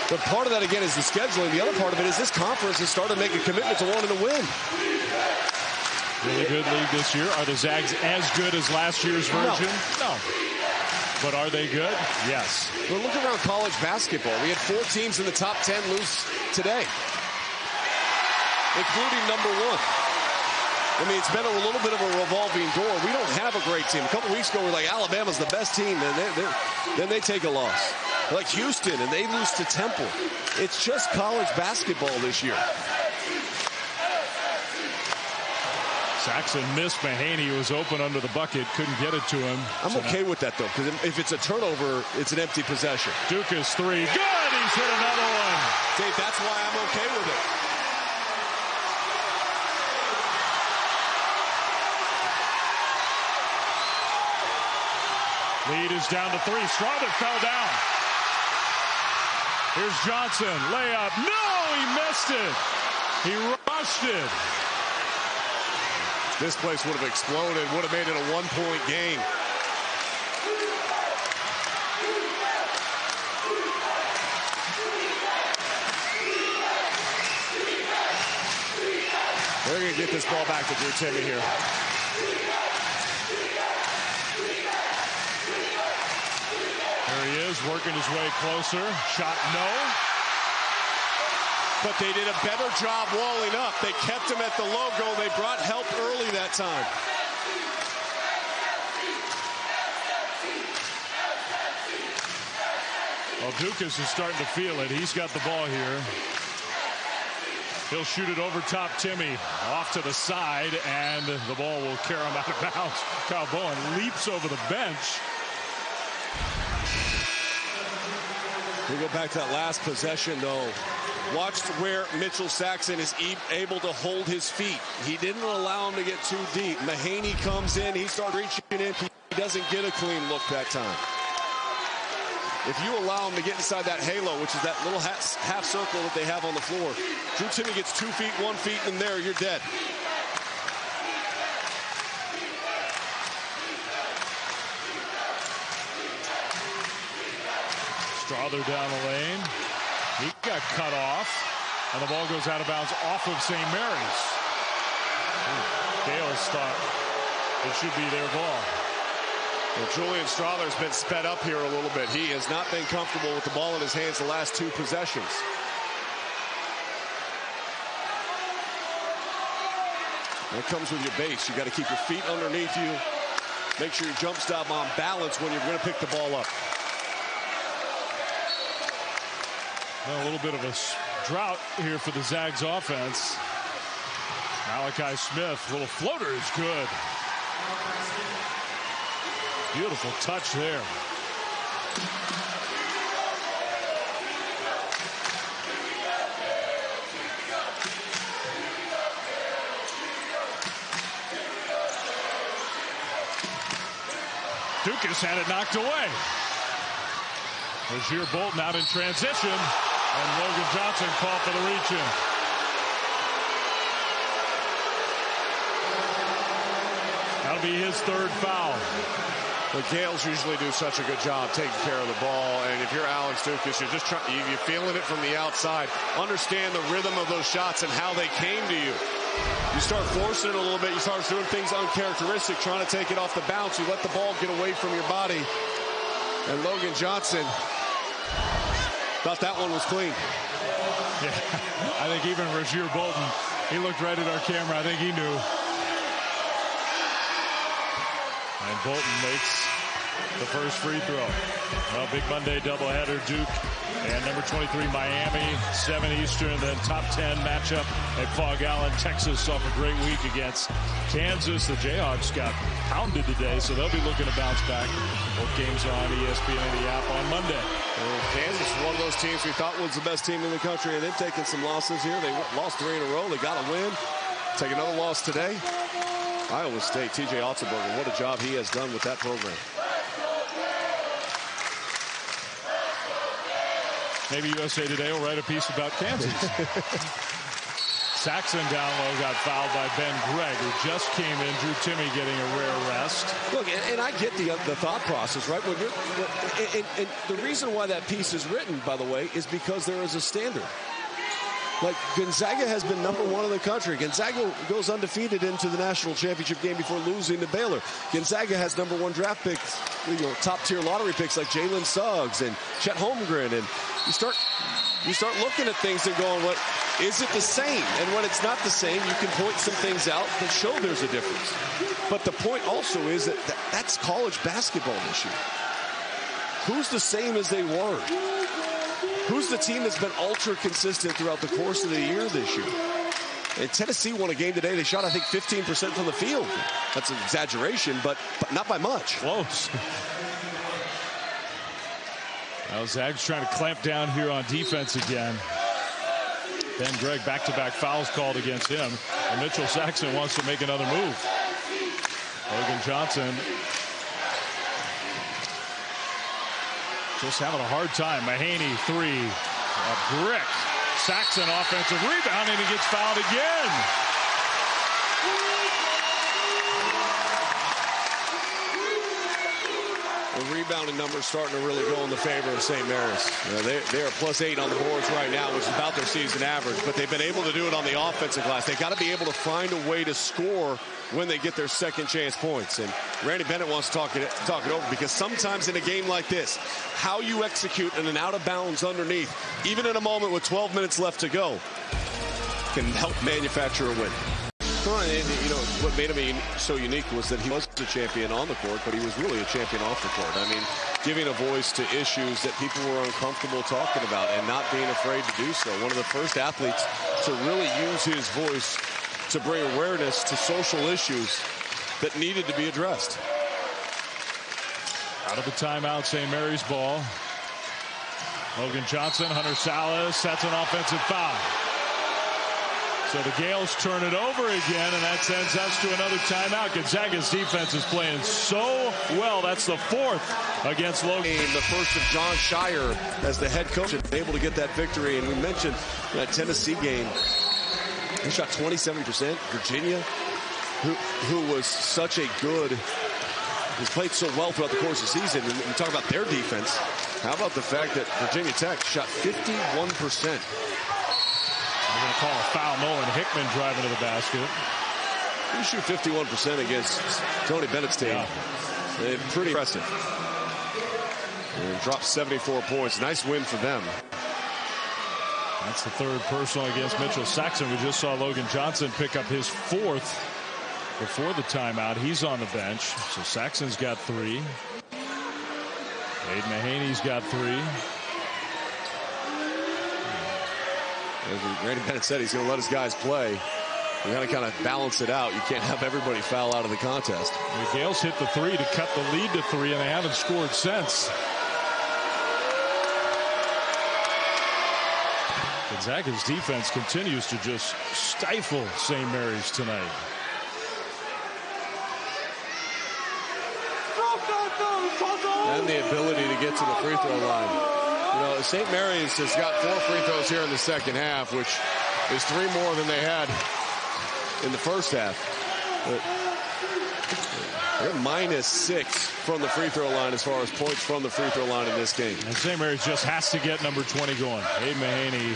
But part of that, again, is the scheduling. The other part of it is this conference has started to make a commitment to wanting to win. Really good league this year. Are the Zags as good as last year's version? No. no. But are they good? Yes. But look around college basketball. We had four teams in the top 10 lose today, including number one. I mean, it's been a little bit of a revolving door. We don't have a great team. A couple weeks ago, we are like, Alabama's the best team. And they, then they take a loss. Like Houston, and they lose to Temple. It's just college basketball this year. Saxen missed Mahaney, was open under the bucket, couldn't get it to him. I'm so okay now. with that, though, because if it's a turnover, it's an empty possession. Ducas three. Good! He's hit another one. Dave, that's why I'm okay with it. Lead is down to three. Strawther fell down. Here's Johnson. Layup. No, he missed it. He rushed it. This place would have exploded, would have made it a one-point game. They're going to get this ball back to Drew Timme here. There he is, working his way closer. Shot no. But they did a better job walling up. They kept him at the logo. They brought help early that time. Well, Ducas is starting to feel it. He's got the ball here. He'll shoot it over top Timme off to the side and the ball will carry him out of bounds. Kyle Bowen leaps over the bench. We go back to that last possession though. Watch where Mitchell Saxon is able to hold his feet. He didn't allow him to get too deep. Mahaney comes in. He starts reaching in. He doesn't get a clean look that time. If you allow him to get inside that halo, which is that little half, half circle that they have on the floor, Drew Timme gets two feet, one feet, and there, you're dead. Strawther down the lane. He got cut off. And the ball goes out of bounds off of St. Mary's. Hmm. Gaels thought it should be their ball. Well, Julian Strawther's been sped up here a little bit. He has not been comfortable with the ball in his hands the last two possessions. That comes with your base. You got to keep your feet underneath you. Make sure your jump stop on balance when you're going to pick the ball up. A little bit of a drought here for the Zags offense. Malachi Smith, little floater is good. Beautiful touch there. Ducas had it knocked away. Rasir Bolton out in transition, and Logan Johnson called for the reach-in. That'll be his third foul. The Gaels usually do such a good job taking care of the ball. And if you're Alex Ducas, you're just trying, you're feeling it from the outside. Understand the rhythm of those shots and how they came to you. You start forcing it a little bit. You start doing things uncharacteristic, trying to take it off the bounce. You let the ball get away from your body. And Logan Johnson thought that one was clean. Yeah, I think even Rasir Bolton, he looked right at our camera. I think he knew. And Bolton makes the first free throw. Well, big Monday doubleheader, Duke and number 23 Miami, 7 Eastern, then top 10 matchup at Phog Allen, Texas off a great week against Kansas. The Jayhawks got pounded today, so they'll be looking to bounce back. Both games are on ESPN and the app on Monday. Well, Kansas is one of those teams we thought was the best team in the country, and they've taken some losses here. They lost three in a row. They got a win. Take another loss today. Iowa State, TJ Otzelberger, what a job he has done with that program. Maybe USA Today will write a piece about Kansas. Saxen down low got fouled by Ben Gregg, who just came in. Drew Timme getting a rare rest. Look, and, and I get the uh, the thought process, right? When you're, and, and, and the reason why that piece is written, by the way, is because there is a standard. Like Gonzaga has been number one in the country. Gonzaga goes undefeated into the national championship game before losing to Baylor. Gonzaga has number one draft picks, you know, top tier lottery picks like Jalen Suggs and Chet Holmgren. And you start you start looking at things and going, what is it the same? And when it's not the same, you can point some things out that show there's a difference. But the point also is that that's college basketball this year. Who's the same as they were? Who's the team that's been ultra consistent throughout the course of the year this year? And Tennessee won a game today. They shot, I think, 15% from the field. That's an exaggeration, but, but not by much. Close. Well, Zags trying to clamp down here on defense again. Ben Gregg back-to-back fouls called against him. And Mitchell Saxen wants to make another move. Logan Johnson just having a hard time. Mahaney, three. A brick. Saxen offensive rebound, and he gets fouled again. Rebounding numbers starting to really go in the favor of St. Mary's. They, they are plus eight on the boards right now, which is about their season average, but they've been able to do it on the offensive glass. They've got to be able to find a way to score when they get their second chance points. And Randy Bennett wants to talk it, talk it over because sometimes in a game like this, how you execute in an out of bounds underneath, even in a moment with 12 minutes left to go, can help manufacture a win. Well, and, you know, what made him so unique was that he was a champion on the court, but he was really a champion off the court. I mean, giving a voice to issues that people were uncomfortable talking about and not being afraid to do so. One of the first athletes to really use his voice to bring awareness to social issues that needed to be addressed. Out of the timeout, St. Mary's ball. Logan Johnson, Hunter Sallis, that's an offensive foul. So the Gaels turn it over again, and that sends us to another timeout. Gonzaga's defense is playing so well. That's the fourth against Logan. The first of Jon Scheyer as the head coach, able to get that victory. And we mentioned that Tennessee game. He shot 27%. Virginia, who, who was such a good, has played so well throughout the course of the season. And we talk about their defense. How about the fact that Virginia Tech shot 51%? They're going to call a foul. Nolan Hickman driving to the basket. You shoot 51% against Tony Bennett's team. Yeah. Pretty impressive. And dropped 74 points. Nice win for them. That's the third personal against Mitchell Saxen. We just saw Logan Johnson pick up his fourth before the timeout. He's on the bench. So Saxen's got three. Aid Mahaney's got three. As Randy Bennett said, he's going to let his guys play. You got to kind of balance it out. You can't have everybody foul out of the contest. The Gaels hit the three to cut the lead to three, and they haven't scored since. Gonzaga's defense continues to just stifle St. Mary's tonight. And the ability to get to the free throw line. You know, St. Mary's has got four free throws here in the second half, which is three more than they had in the first half. But they're minus six from the free throw line as far as points from the free throw line in this game. And St. Mary's just has to get number 20 going. Hey, Mahaney.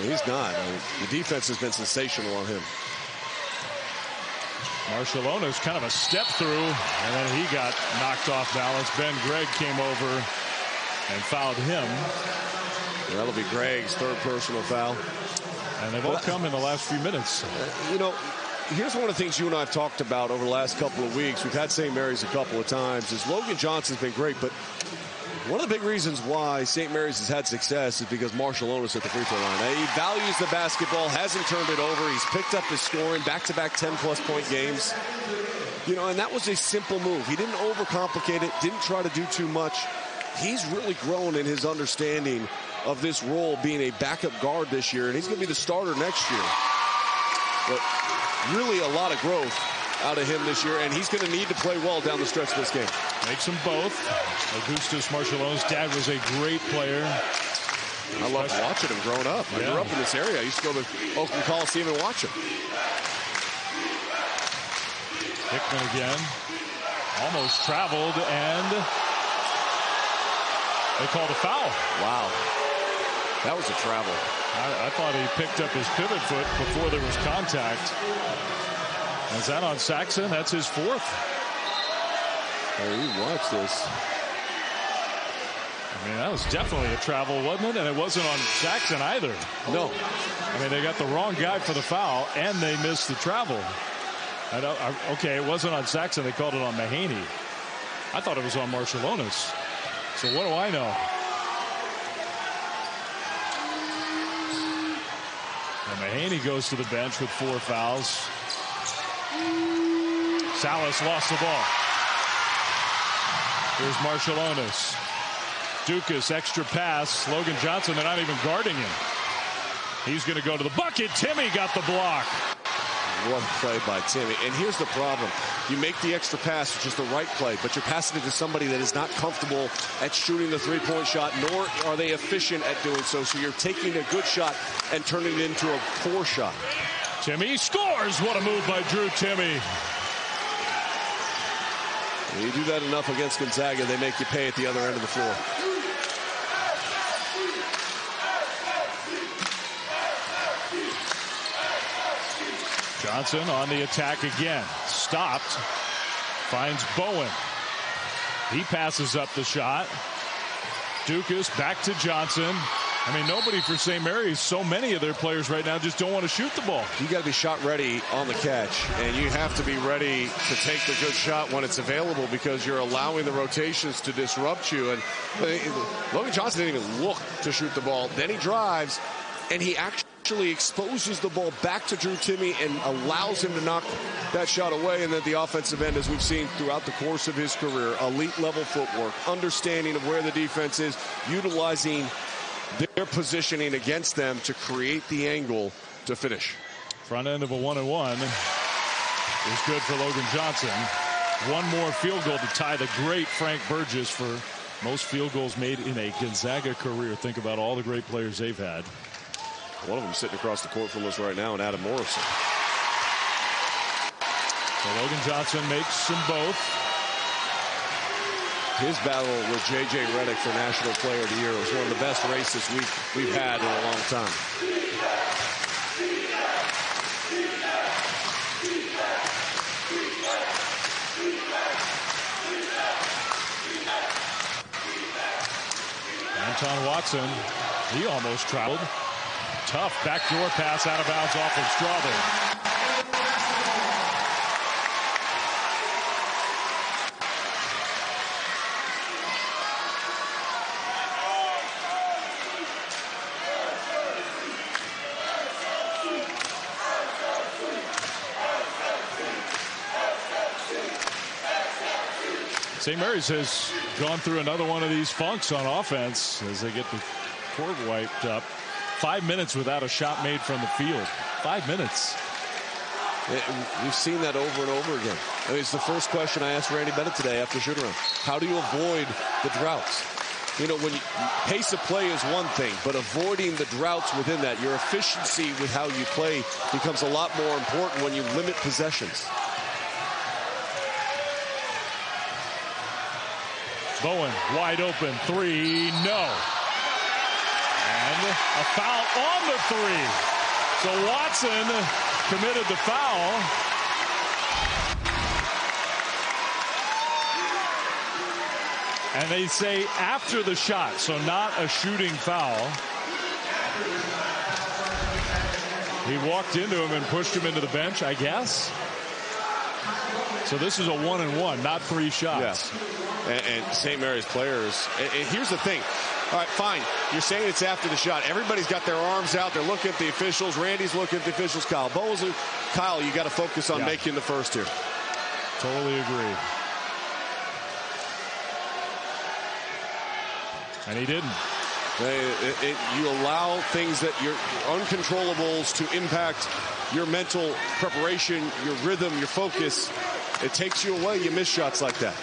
Well, he's not. I mean, the defense has been sensational on him. Marciulionis kind of a step through, and then he got knocked off balance. Ben Gregg came over and fouled him. That'll be Gregg's third personal foul. And they've all come in the last few minutes. Uh, you know, here's one of the things you and I have talked about over the last couple of weeks. We've had St. Mary's a couple of times. Is Logan Johnson's been great, but one of the big reasons why St. Mary's has had success is because Marshall Marciulionis at the free throw line. He values the basketball, hasn't turned it over. He's picked up his scoring, back-to-back 10-plus point games. You know, and that was a simple move. He didn't overcomplicate it, didn't try to do too much. He's really grown in his understanding of this role being a backup guard this year, and he's going to be the starter next year. But really a lot of growth out of him this year, and he's going to need to play well down the stretch of this game. Makes them both. Augustas Marciulionis' dad was a great player. I loved watching him growing up. I grew up in this area. I used to go to Oakland Coliseum and watch him. Hickman again. Almost traveled, and they called a foul. Wow. That was a travel. I, I thought he picked up his pivot foot before there was contact. Is that on Saxen? That's his fourth. Oh, you watch this. I mean, that was definitely a travel, wasn't it? And it wasn't on Saxen either. No. I mean, they got the wrong guy for the foul, and they missed the travel. I I, okay, it wasn't on Saxen. They called it on Mahaney. I thought it was on Marciulionis. So what do I know? And Mahaney goes to the bench with four fouls. Sallis lost the ball. Here's Marciulionis. Ducas, extra pass. Logan Johnson, they're not even guarding him. He's going to go to the bucket. Timme got the block. One play by Timme. And here's the problem. You make the extra pass, which is the right play, but you're passing it to somebody that is not comfortable at shooting the three-point shot, nor are they efficient at doing so. So you're taking a good shot and turning it into a poor shot. Timme scores. What a move by Drew Timme. You do that enough against Gonzaga, they make you pay at the other end of the floor. Johnson on the attack again. Stopped. Finds Bowen. He passes up the shot. Ducas back to Johnson. I mean, nobody for St. Mary's, so many of their players right now just don't want to shoot the ball. You got to be shot ready on the catch, and you have to be ready to take the good shot when it's available because you're allowing the rotations to disrupt you. And uh, Logan Johnson didn't even look to shoot the ball. Then he drives, and he actually exposes the ball back to Drew Timme and allows him to knock that shot away. And then the offensive end, as we've seen throughout the course of his career, elite level footwork, understanding of where the defense is, utilizing their positioning against them to create the angle to finish. Front end of a one and one is good for Logan Johnson. One more field goal to tie the great Frank Burgess for most field goals made in a Gonzaga career. Think about all the great players they've had. One of them sitting across the court from us right now, and Adam Morrison. So Logan Johnson makes them both his battle with J.J. Redick for National Player of the Year was one of the best races we've, we've had in a long time. Anton Watson, he almost traveled. Tough backdoor pass out of bounds off of Strawther. St. Mary's has gone through another one of these funks on offense as they get the court wiped up. Five minutes without a shot made from the field. Five minutes. We've seen that over and over again. I mean, it's the first question I asked Randy Bennett today after shoot around. How do you avoid the droughts? You know, when you, pace of play is one thing, but avoiding the droughts within that, your efficiency with how you play becomes a lot more important when you limit possessions. Bowen wide open three, no. And a foul on the three. So Watson committed the foul. And they say after the shot, so not a shooting foul. He walked into him and pushed him into the bench, I guess. So this is a one and one, not three shots. Yes and, and St. Mary's players. And, and here's the thing. All right, fine. You're saying it's after the shot. Everybody's got their arms out. They're looking at the officials. Randy's looking at the officials. Kyle Bowles. And Kyle, you got to focus on yeah. making the first here. Totally agree. And he didn't. It, it, you allow things that you're uncontrollables to impact your mental preparation, your rhythm, your focus. It takes you away. You miss shots like that.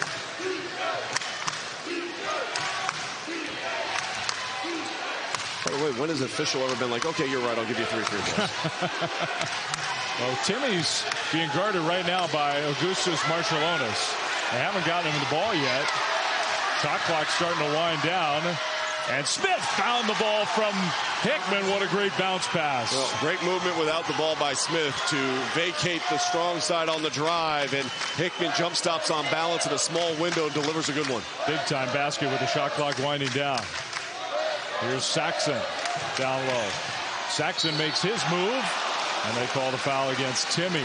The way, when has an official ever been like, okay, you're right, I'll give you three free throws? well, Timme's being guarded right now by Augustas Marciulionis. They haven't gotten him the ball yet. Shot clock starting to wind down. And Smith found the ball from Hickman. What a great bounce pass. Well, great movement without the ball by Smith to vacate the strong side on the drive. And Hickman jump stops on balance in a small window and delivers a good one. Big time basket with the shot clock winding down. Here's Saxen down low. Saxen makes his move, and they call the foul against Timme.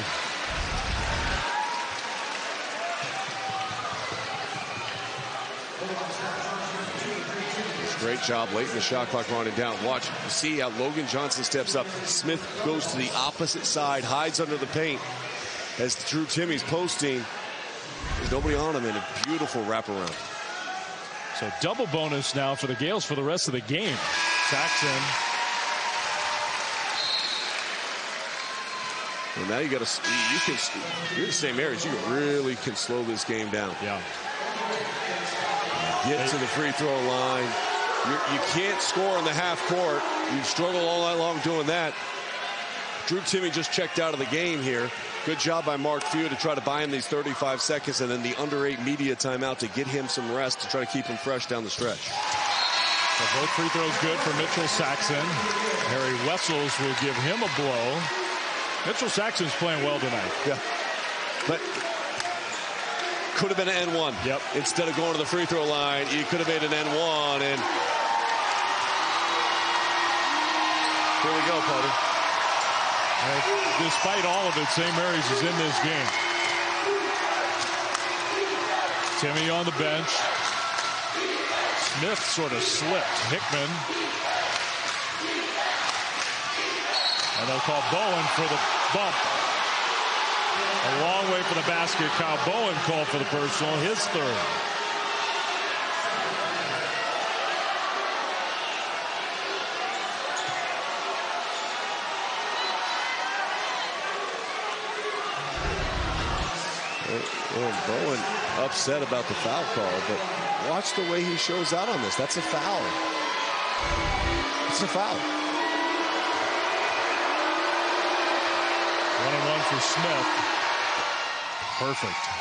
Great job late in the shot clock running down. Watch, see how Logan Johnson steps up. Smith goes to the opposite side, hides under the paint as Drew Timme's posting. There's nobody on him in a beautiful wraparound. So double bonus now for the Gaels for the rest of the game. Saxen. Well, now you got to you can you're the same Mary's. You really can slow this game down. Yeah. Get to the free throw line. You're, you can not score in the half court. You've struggled all night long doing that. Drew Timme just checked out of the game here. Good job by Mark Few to try to buy him these 35 seconds and then the under eight media timeout to get him some rest to try to keep him fresh down the stretch. So both free throws good for Mitchell Saxen. Harry Wessels will give him a blow. Mitchell Saxen's playing well tonight. Yeah. But could have been an N1. Yep. Instead of going to the free throw line, you could have made an N1 and Here we go, Cody. Uh, despite all of it, St. Mary's is in this game. Timme on the bench. Smith sort of slipped. Hickman. And they'll call Bowen for the bump. A long way for the basket. Kyle Bowen called for the personal, his third. Bowen upset about the foul call, but watch the way he shows out on this. That's a foul. It's a foul. One and one for Smith. Perfect.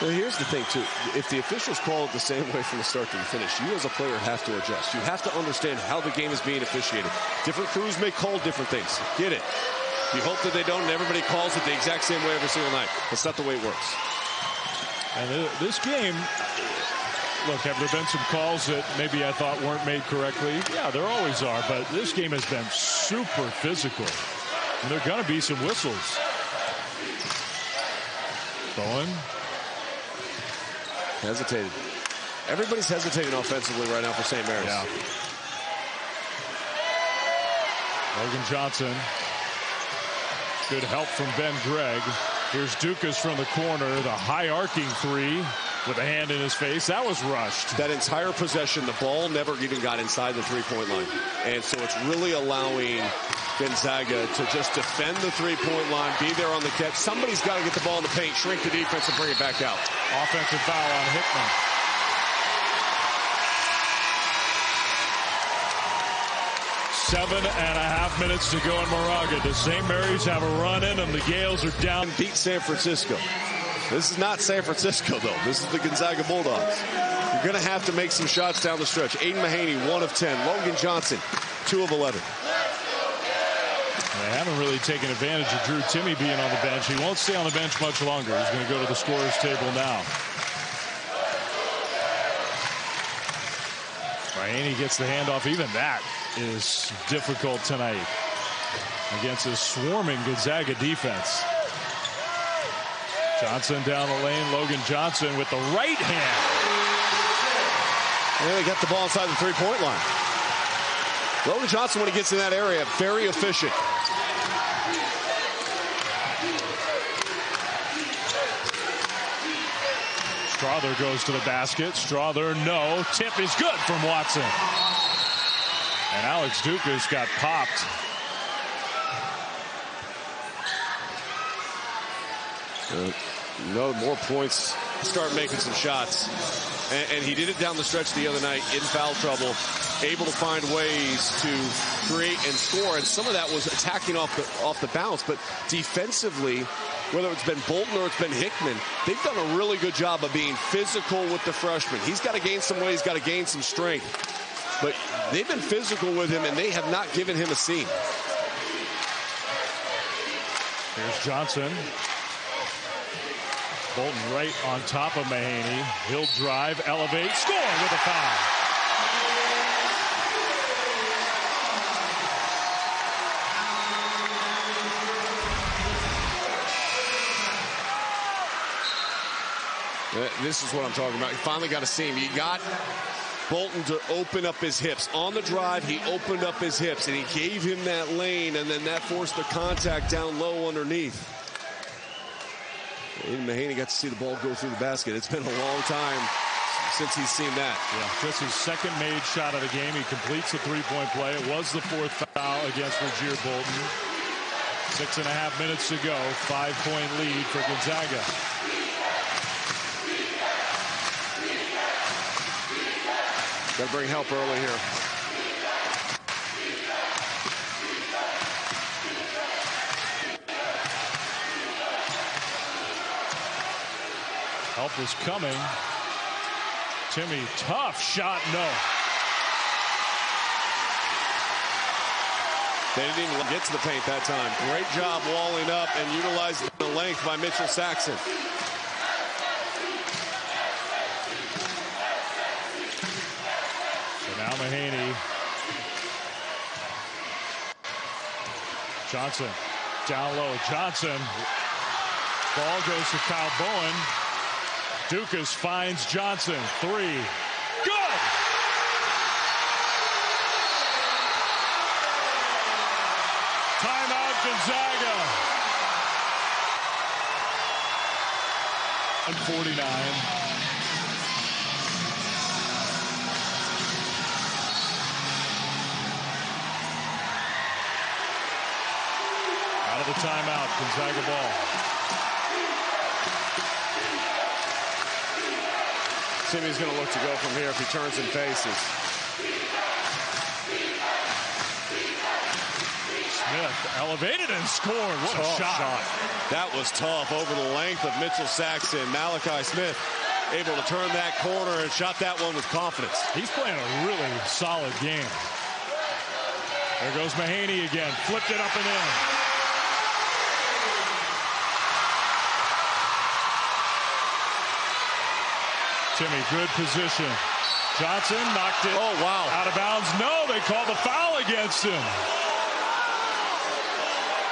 Well, here's the thing, too. If the officials call it the same way from the start to the finish, you as a player have to adjust. You have to understand how the game is being officiated. Different crews may call different things. Get it. You hope that they don't, and everybody calls it the exact same way every single night. That's not the way it works. And this game, look, have there been some calls that maybe I thought weren't made correctly? Yeah, there always are, but this game has been super physical. And there are going to be some whistles. Bowen. Hesitated. Everybody's hesitating offensively right now for St. Mary's. Yeah. Logan Johnson. Good help from Ben Gregg. Here's Ducas from the corner. The high arcing three with a hand in his face. That was rushed. That entire possession, the ball never even got inside the three-point line. And so it's really allowing Gonzaga to just defend the three-point line, be there on the catch. Somebody's got to get the ball in the paint, shrink the defense, and bring it back out. Offensive foul on Hickman. Seven and a half minutes to go in Moraga. The St. Mary's have a run in them? The Gaels are down. Beat San Francisco. This is not San Francisco, though. This is the Gonzaga Bulldogs. You're going to have to make some shots down the stretch. Aidan Mahaney, 1 of 10. Logan Johnson, 2 of 11. They haven't really taken advantage of Drew Timme being on the bench. He won't stay on the bench much longer. He's going to go to the scorer's table now. Mahaney gets the handoff. Even that is difficult tonight against a swarming Gonzaga defense. Johnson down the lane. Logan Johnson with the right hand. And they got the ball inside the three-point line. Logan Johnson, when he gets in that area, very efficient. Strawther goes to the basket. Strawther, no. Tip is good from Watson. And Alex Ducas got popped. Uh, no more points. Start making some shots. And, and, he did it down the stretch the other night in foul trouble. Able to find ways to create and score. And some of that was attacking off the, off the bounce. But defensively, whether it's been Bolton or it's been Hickman, they've done a really good job of being physical with the freshman. He's got to gain some weight. He's got to gain some strength. But they've been physical with him, and they have not given him a seam. Here's Johnson. Bolton right on top of Mahaney. He'll drive, elevate, score with a foul. Uh, this is what I'm talking about. He finally got a seam. He got Bolton to open up his hips. On the drive, he opened up his hips, and he gave him that lane, and then that forced the contact down low underneath. And Mahaney got to see the ball go through the basket. It's been a long time since he's seen that. Yeah, just his second made shot of the game. He completes the three-point play. It was the fourth foul against Rasir Bolton. Six and a half minutes to go. Five-point lead for Gonzaga. Got to bring help early here. Help is coming. Timme, tough shot, no. They didn't even get to the paint that time. Great job walling up and utilizing the length by Mitchell Saxen. Johnson down low. Johnson. Ball goes to Kyle Bowen. Ducas finds Johnson. Three. Good! Timeout Gonzaga. And 49. Gonzaga ball. Timme's going to look to go from here if he turns and faces. Smith elevated and scored. What tough a shot. shot. That was tough over the length of Mitchell Saxen. Malachi Smith able to turn that corner and shot that one with confidence. He's playing a really solid game. There goes Mahaney again. Flipped it up and in. Timme, good position. Johnson knocked it oh, wow. out of bounds. No, they called the foul against him.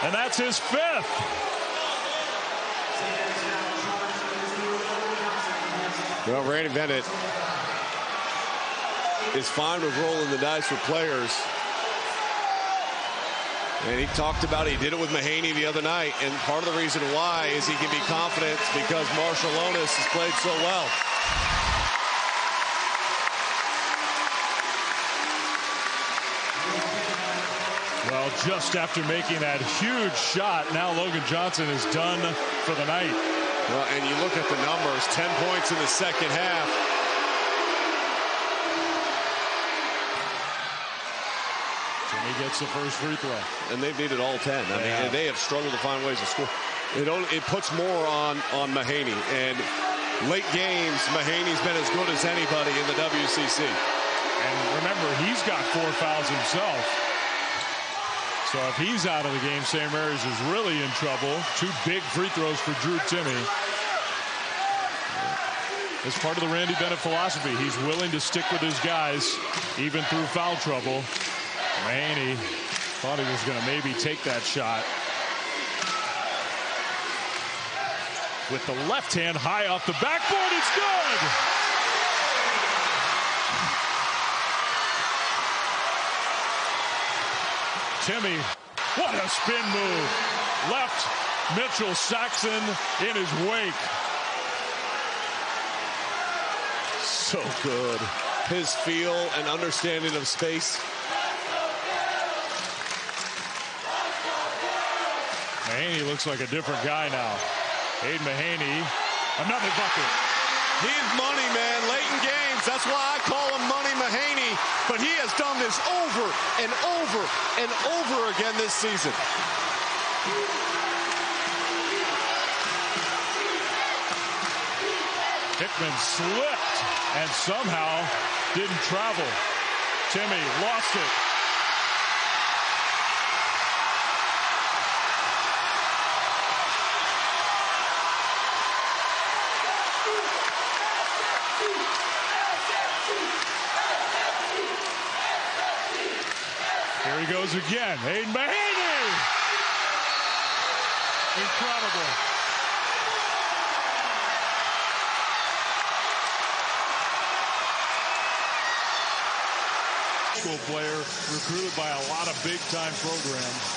And that's his fifth. Well, Randy Bennett is fine with rolling the dice with players. And he talked about it. He did it with Mahaney the other night. And part of the reason why is he can be confident because Marciulionis has played so well. Well, just after making that huge shot, now Logan Johnson is done for the night. Well, and you look at the numbers, 10 points in the second half. Timme gets the first free throw. And they've needed all 10. I yeah. mean, they have struggled to find ways to score. It, only, it puts more on, on Mahaney. And late games, Mahaney's been as good as anybody in the WCC. And remember, he's got four fouls himself. So if he's out of the game, St. Mary's is really in trouble. Two big free throws for Drew Timme. It's part of the Randy Bennett philosophy. He's willing to stick with his guys, even through foul trouble. Manny thought he was going to maybe take that shot. With the left hand high off the backboard, it's good! Timme, what a spin move. Left Mitchell Saxen in his wake. So good. His feel and understanding of space. Mahaney looks like a different guy now. Aidan Mahaney, another bucket. He's money, man. Late in games. That's why I call him Money Mahaney. But he has done this over and over and over again this season. Hickman slipped and somehow didn't travel. Timme lost it. Goes again. Aidan Mahaney! Incredible. School player recruited by a lot of big-time programs.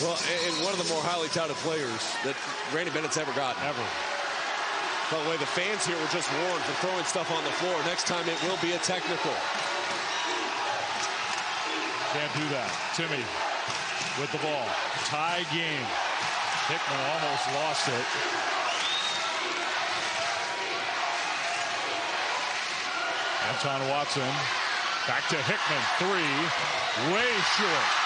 Well, and one of the more highly touted players that Randy Bennett's ever gotten. Ever. By the way, the fans here were just warned for throwing stuff on the floor. Next time it will be a technical. Can't do that. Timme with the ball. Tie game. Hickman almost lost it. Anton Watson back to Hickman. Three. Way short.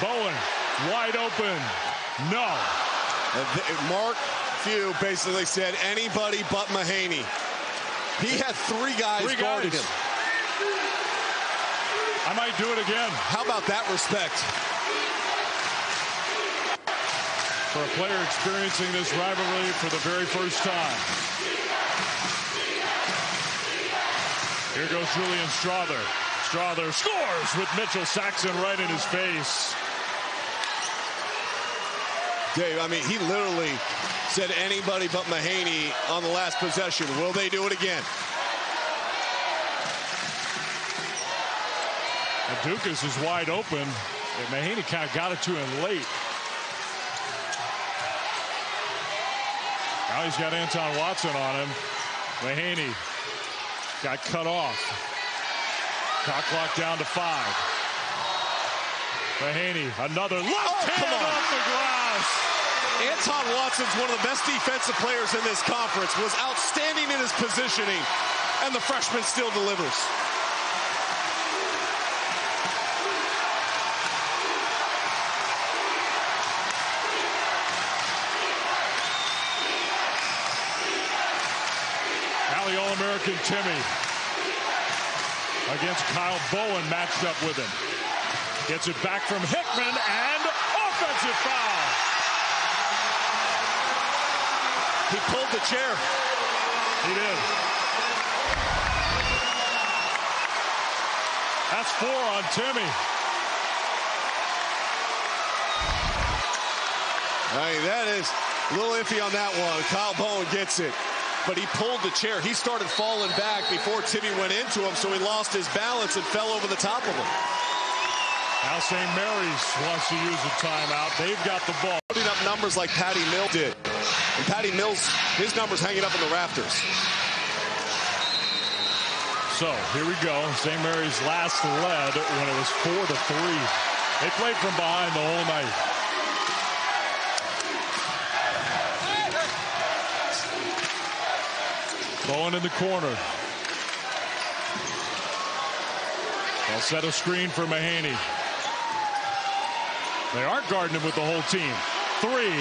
Bowen wide open. No. Mark Few basically said anybody but Mahaney. He had three guys three guys. him. I might do it again. How about that respect? for a player experiencing this rivalry for the very first time. Here goes Julian Strawther. Strawther scores with Mitchell Saxen right in his face. Dave, I mean, he literally said anybody but Mahaney on the last possession. Will they do it again? And Ducas is wide open. And Mahaney kind of got it to him late. Now he's got Anton Watson on him. Mahaney got cut off. Cock clock down to five. Mahaney, another left oh, hand off the glass. Anton Watson's one of the best defensive players in this conference, was outstanding in his positioning, and the freshman still delivers. Valley All-American Timme against Kyle Bowen matched up with him. Gets it back from Hickman and offensive foul. He pulled the chair. He did. That's four on Timme. Mean, that is a little iffy on that one. Kyle Bowen gets it but he pulled the chair. He started falling back before Timme went into him, so he lost his balance and fell over the top of him. Now St. Mary's wants to use a timeout. They've got the ball. Putting up numbers like Patty Mills did. And Patty Mills, his numbers hanging up in the rafters. So here we go. St. Mary's last led when it was four to three. They played from behind the whole night. Bowen in the corner. They'll set a screen for Mahaney. They aren't guarding him with the whole team. Three,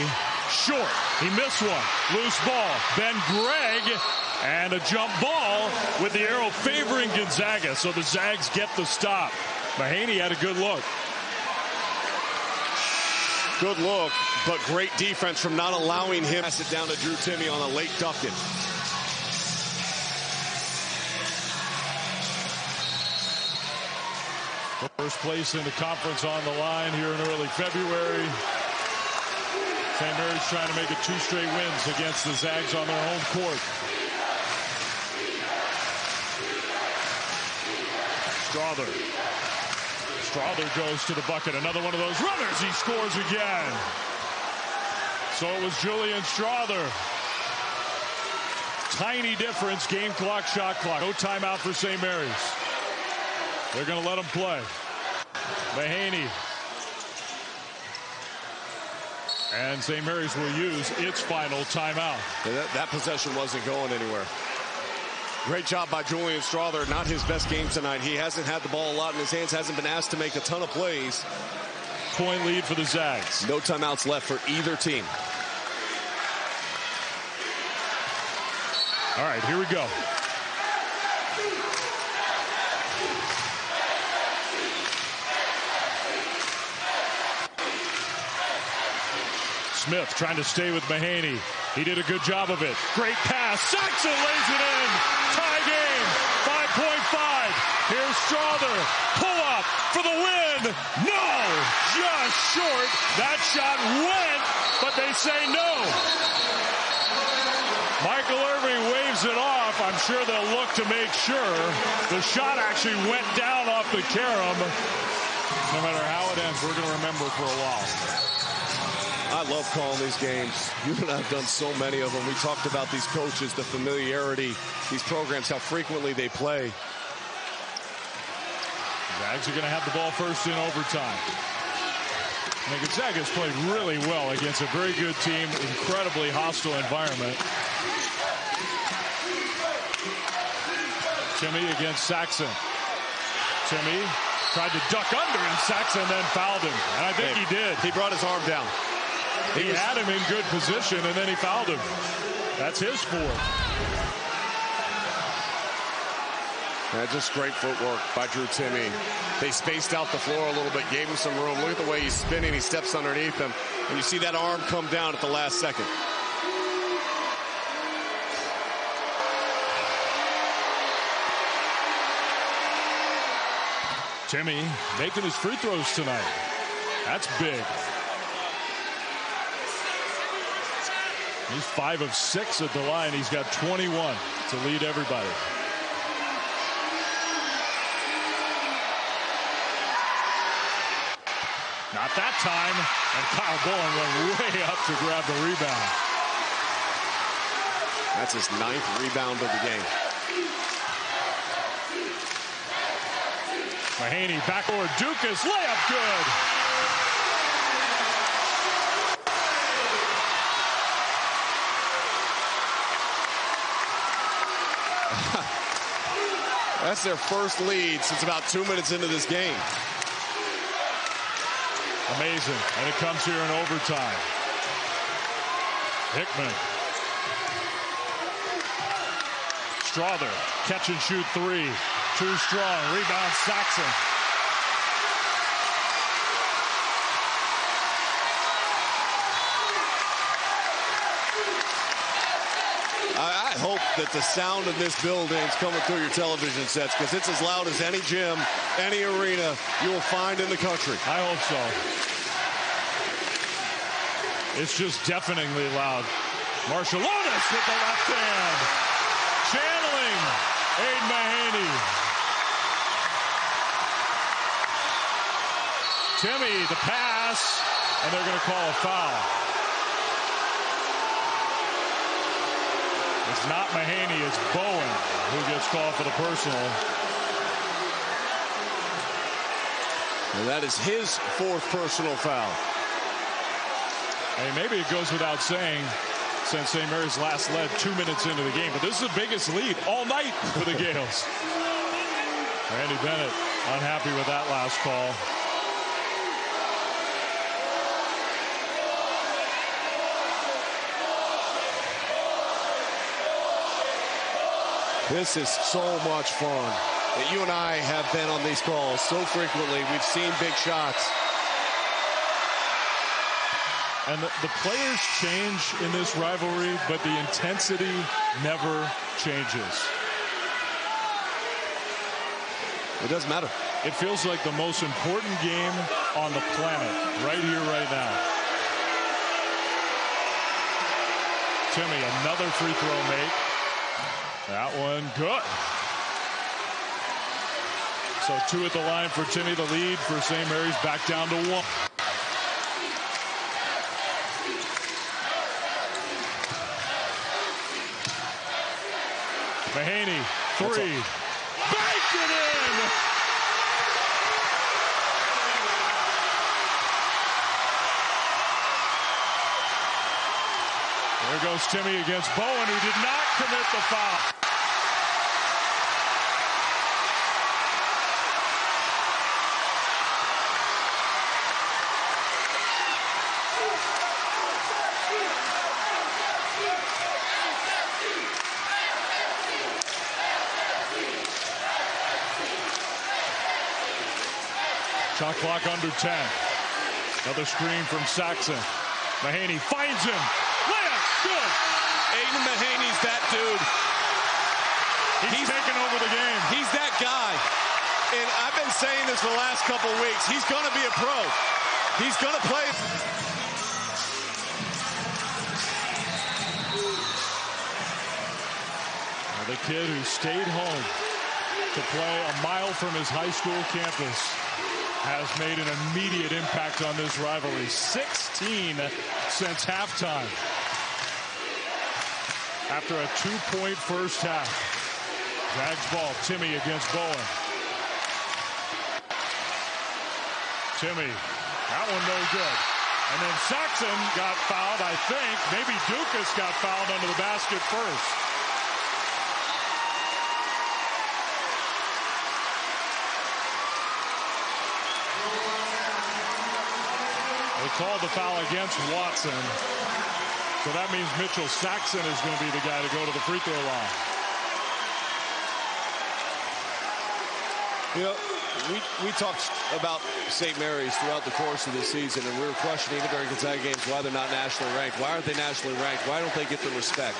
short. He missed one. Loose ball. Ben Gregg and a jump ball with the arrow favoring Gonzaga. So the Zags get the stop. Mahaney had a good look. Good look, but great defense from not allowing him to pass it down to Drew Timme on a late ducking. First place in the conference on the line here in early February. St. Mary's trying to make it two straight wins against the Zags on their home court. Strawther. Strawther goes to the bucket. Another one of those runners. He scores again. So it was Julian Strawther. Tiny difference. Game clock, shot clock. No timeout for St. Mary's. They're going to let him play. Mahaney. And St. Mary's will use its final timeout. That, that, possession wasn't going anywhere. Great job by Julian Strawther. Not his best game tonight. He hasn't had the ball a lot in his hands, hasn't been asked to make a ton of plays. Point lead for the Zags. No timeouts left for either team. All right, here we go. Smith trying to stay with Mahaney. He did a good job of it. Great pass. Saxen lays it in. Tie game. 5.5. Here's Strawther. Pull up for the win. No. Just short. That shot went, but they say no. Michael Irving waves it off. I'm sure they'll look to make sure the shot actually went down off the carom. No matter how it ends, we're going to remember for a while. I love calling these games. You and I have done so many of them. We talked about these coaches, the familiarity, these programs, how frequently they play. Zags are going to have the ball first in overtime. And Gonzaga's played really well against a very good team, incredibly hostile environment. Timme against Saxen. Timme tried to duck under and Saxen then fouled him. And I think hey, he did. He brought his arm down. He, had him in good position, and then he fouled him. That's his fourth. Yeah, just great footwork by Drew Timme. They spaced out the floor a little bit, gave him some room. Look at the way he's spinning. He steps underneath him. And you see that arm come down at the last second. Timme making his free throws tonight. That's big. He's five of six at the line. He's got 21 to lead everybody. Not that time. And Kyle Bowen went way up to grab the rebound. That's his ninth rebound of the game. Mahaney backboard Ducas layup good. That's their first lead since about two minutes into this game. Amazing. And it comes here in overtime. Hickman. Strawther. Catch and shoot three. Too strong. Rebound Saxen. I hope that the sound of this building is coming through your television sets because it's as loud as any gym, any arena you will find in the country. I hope so. It's just deafeningly loud. Marciulionis with the left hand. Channeling Aidan Mahaney. Timme, the pass, and they're going to call a foul. It's not Mahaney, it's Bowen who gets called for the personal. And that is his fourth personal foul. Hey, maybe it goes without saying since St. Mary's last led two minutes into the game, but this is the biggest lead all night for the Gaels. Randy Bennett unhappy with that last call. This is so much fun that you and I have been on these calls so frequently. We've seen big shots. And the, the, players change in this rivalry, but the intensity never changes. It doesn't matter. It feels like the most important game on the planet right here, right now. Timme, another free throw make. That one good. So two at the line for Timme. The lead for St. Mary's back down to one. Mahaney, three. Banked it in! There goes Timme against Bowen, who did not commit the foul. Shot clock under 10. Another screen from Saxen. Mahaney finds him. Layup, good. Aidan Mahaney's that dude. He's, he's taking over the game. He's that guy. And I've been saying this for the last couple weeks. He's going to be a pro. He's going to play. The kid who stayed home to play a mile from his high school campus has made an immediate impact on this rivalry. 16 since halftime. After a two-point first half. Zags ball. Timme against Bowen. Timme. That one no good. And then Saxen got fouled, I think. Maybe Ducas got fouled under the basket first. Called the foul against Watson. So that means Mitchell Saxen is going to be the guy to go to the free throw line. You know, we, we talked about St. Mary's throughout the course of the season, and we were questioning even during Gonzaga games why they're not nationally ranked. Why aren't they nationally ranked? Why don't they get the respect?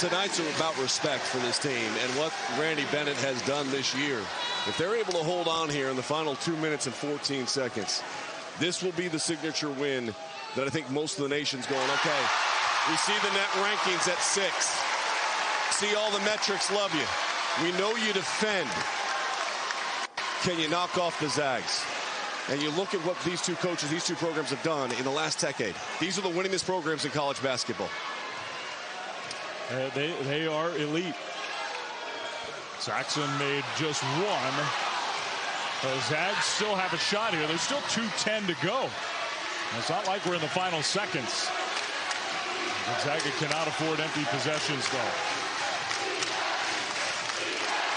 Tonight's about respect for this team and what Randy Bennett has done this year. If they're able to hold on here in the final two minutes and 14 seconds, this will be the signature win that I think most of the nation's going, okay, we see the net rankings at six. See all the metrics love you. We know you defend. Can you knock off the Zags? And you look at what these two coaches, these two programs have done in the last decade. These are the winningest programs in college basketball. Uh, they, they are elite. Saxen made just one. The Zags still have a shot here. There's still 2.10 to go. It's not like we're in the final seconds. Gonzaga cannot afford empty possessions, though.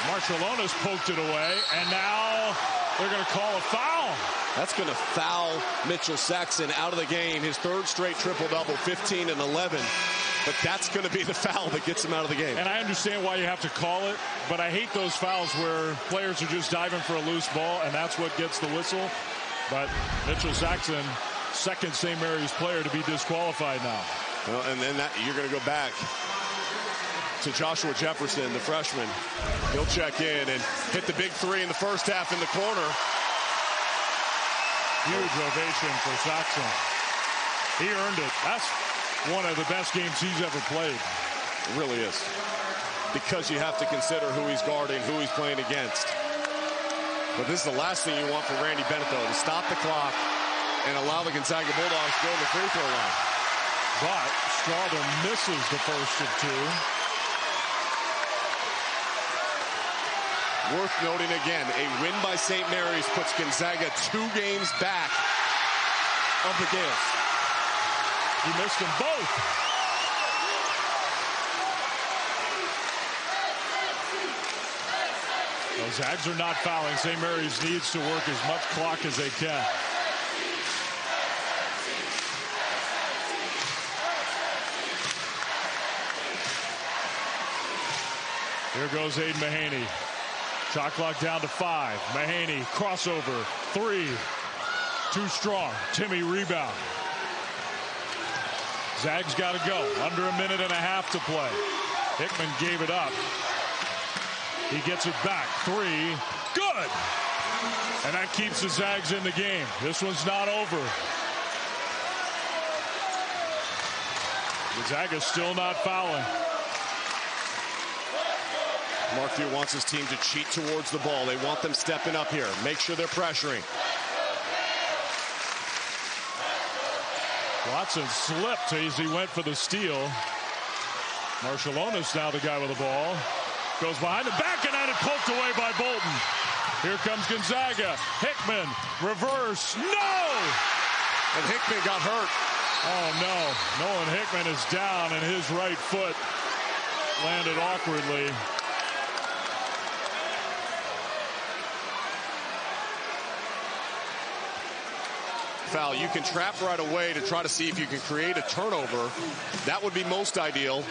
Marciulionis poked it away, and now they're going to call a foul. That's going to foul Mitchell Saxen out of the game. His third straight triple-double, 15 and 11. But that's going to be the foul that gets him out of the game. And I understand why you have to call it, but I hate those fouls where players are just diving for a loose ball, and that's what gets the whistle. But Mitchell Saxen, second St. Mary's player to be disqualified now. Well, and then that, you're going to go back to Joshua Jefferson, the freshman. He'll check in and hit the big three in the first half in the corner. Huge ovation for Saxen. He earned it. That's one of the best games he's ever played. It really is. Because you have to consider who he's guarding, who he's playing against. But this is the last thing you want for Randy Bennett, though, to stop the clock and allow the Gonzaga Bulldogs to go to the free throw line. But Strawther misses the first of two. Worth noting again, a win by St. Mary's puts Gonzaga two games back of the Gaels. He missed them both. Those Zags are not fouling. St. Mary's needs to work as much clock as they can. Here goes Aidan Mahaney. Shot clock down to five. Mahaney, crossover, three. Too strong. Timme rebound. Zags got to go. Under a minute and a half to play. Hickman gave it up. He gets it back. Three. Good. And that keeps the Zags in the game. This one's not over. Gonzaga's still not fouling. Mark Few wants his team to cheat towards the ball. They want them stepping up here. Make sure they're pressuring. Watson slipped as he went for the steal. Marciulionis now the guy with the ball. Goes behind the back and had it poked away by Bolton. Here comes Gonzaga. Hickman, reverse. No! And Hickman got hurt. Oh, no. Nolan Hickman is down and his right foot landed awkwardly. Foul. You can trap right away to try to see if you can create a turnover. That would be most ideal.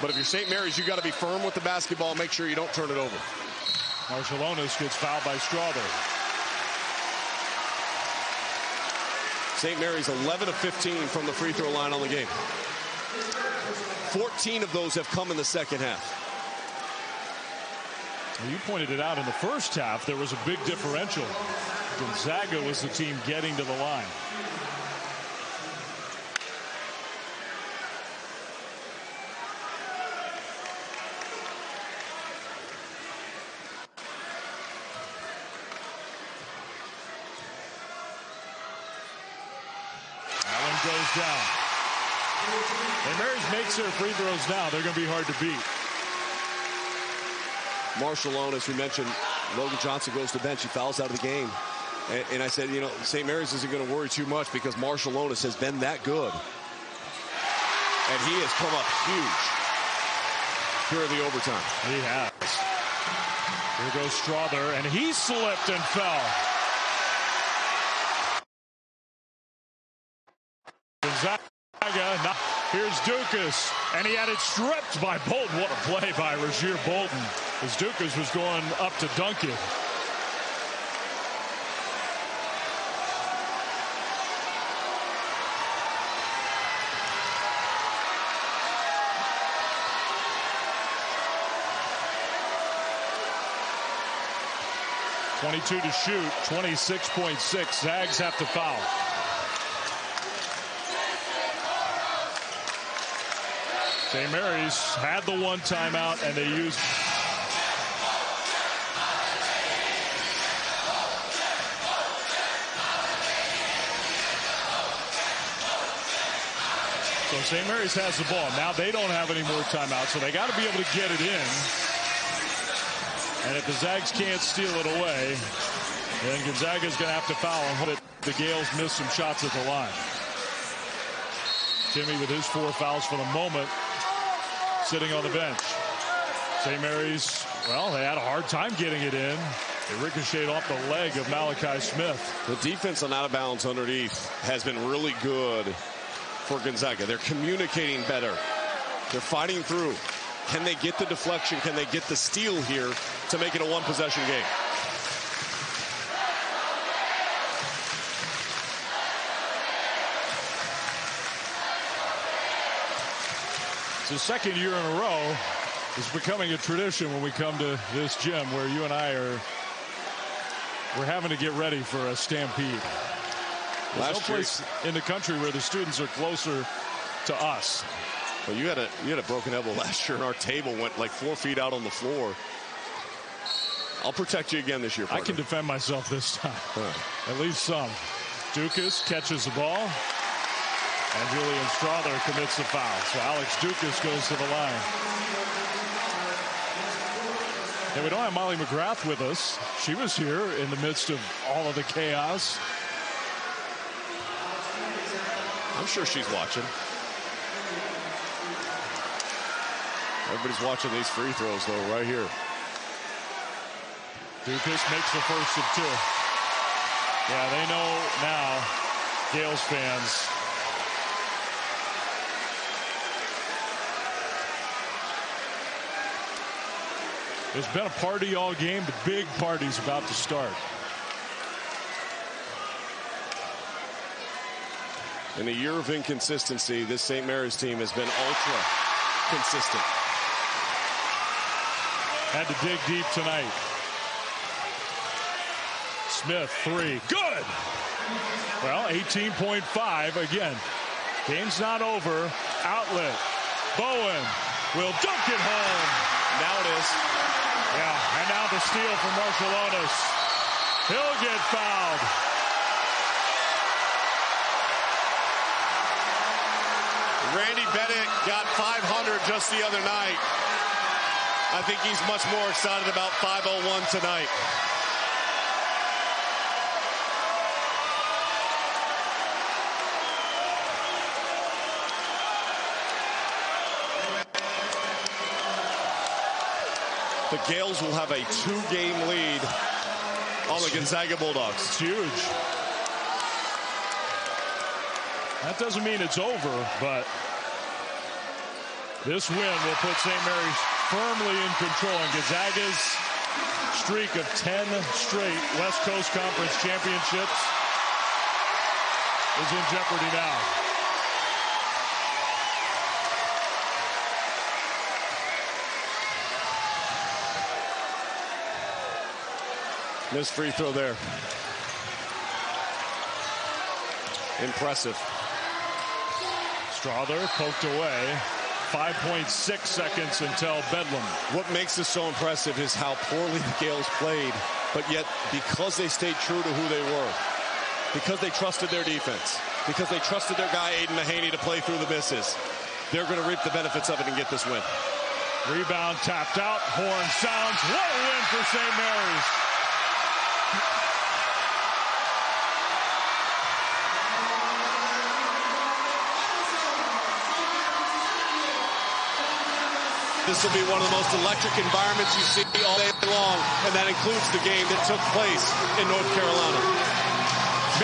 But if you're St. Mary's, you got to be firm with the basketball. Make sure you don't turn it over. Marciulionis gets fouled by Strawther. St. Mary's 11 of 15 from the free throw line on the game. 14 of those have come in the second half. You pointed it out in the first half. There was a big differential. Gonzaga was the team getting to the line. Allen goes down. And Mary's makes their free throws now. They're going to be hard to beat. Marciulionis, we mentioned Logan Johnson goes to the bench. He fouls out of the game. And, and I said, you know, St. Mary's isn't going to worry too much because Marshall Marciulionis has been that good. And he has come up huge here in the overtime. He has. Here goes Strawther, and he slipped and fell. Gonzaga. Here's Ducas, and he had it stripped by Bolton. What a play by Rasir Bolton. as Ducas was going up to dunk it. Twenty-two to shoot, twenty-six point six. Zags have to foul. St. Mary's had the one timeout and they used So St. Mary's has the ball. Now they don't have any more timeouts, so they got to be able to get it in. And if the Zags can't steal it away, then Gonzaga's going to have to foul and hope the Gaels miss some shots at the line. Timme with his four fouls for the moment sitting on the bench. St. Mary's, well, they had a hard time getting it in. They ricocheted off the leg of Malachi Smith. The defense on out of bounds underneath has been really good for Gonzaga. They're communicating better. They're fighting through. Can they get the deflection? Can they get the steal here to make it a one possession game? It's the second year in a row. It's becoming a tradition when we come to this gym where you and I are we're having to get ready for a stampede. There's Last no place in the country where the students are closer to us. Well, you had a you had a broken elbow last year, and our table went like four feet out on the floor. I'll protect you again this year. Partner. I can defend myself this time. At least some. Ducas catches the ball. And Julian Strawther commits the foul. So Alex Ducas goes to the line. And we don't have Molly McGrath with us. She was here in the midst of all of the chaos. I'm sure she's watching. Everybody's watching these free throws, though, right here. Ducas makes the first of two. Yeah, they know now, Gaels fans. There's been a party all game. The big party's about to start. In a year of inconsistency, this St. Mary's team has been ultra consistent. Had to dig deep tonight. Smith, three. Good! Well, 18.5 again. Game's not over. Outlet. Bowen will dunk it home. Now it is. Yeah, and now the steal from Marciulionis. He'll get fouled. Randy Bennett got 500 just the other night. I think he's much more excited about 501 tonight. The Gaels will have a two-game lead on the Gonzaga Bulldogs. It's huge. That doesn't mean it's over, but this win will put St. Mary's firmly in control. And Gonzaga's streak of 10 straight West Coast Conference championships is in jeopardy now. Missed free throw there. Impressive. Strawther poked away. 5.6 seconds until Bedlam. What makes this so impressive is how poorly the Gaels played, but yet because they stayed true to who they were, because they trusted their defense, because they trusted their guy Aidan Mahaney to play through the misses, they're going to reap the benefits of it and get this win. Rebound tapped out. Horn sounds. What a win for St. Mary's. This will be one of the most electric environments you see all day long, and that includes the game that took place in North Carolina.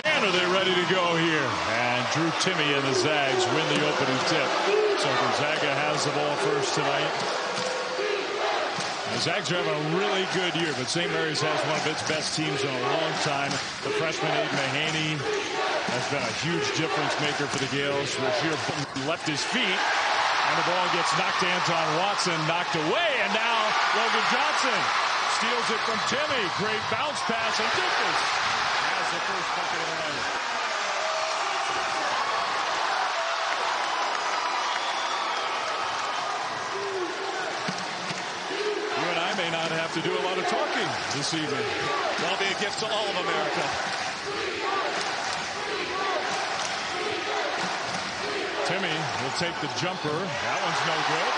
Man, are they ready to go here. And Drew Timme and the Zags win the opening tip. So Gonzaga has the ball first tonight. The Zags are having a really good year, but St. Mary's has one of its best teams in a long time. The freshman Aidan Mahaney has been a huge difference maker for the Gaels. Rasir left his feet, and the ball gets knocked to Anton Watson, knocked away, and now Logan Johnson steals it from Timme. Great bounce pass, and Ducas has the first bucket of the night. may not have to do a lot of talking this evening. That'll be a gift to all of America. Timme will take the jumper. That one's no good.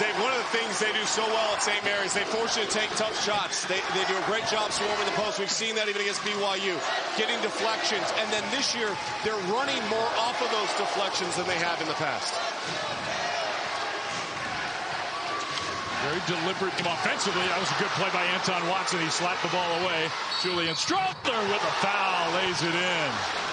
Dave, one of the things they do so well at St. Mary's, they force you to take tough shots. They, they do a great job swarming the post. We've seen that even against BYU, getting deflections. And then this year, they're running more off of those deflections than they have in the past. Very deliberate offensively. That was a good play by Anton Watson. He slapped the ball away. Julian Strawther with a foul lays it in.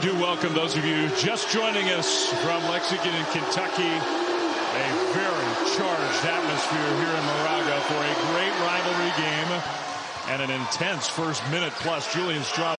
Do welcome those of you just joining us from Lexington in Kentucky. A very charged atmosphere here in Moraga for a great rivalry game and an intense first minute plus. Julian Straw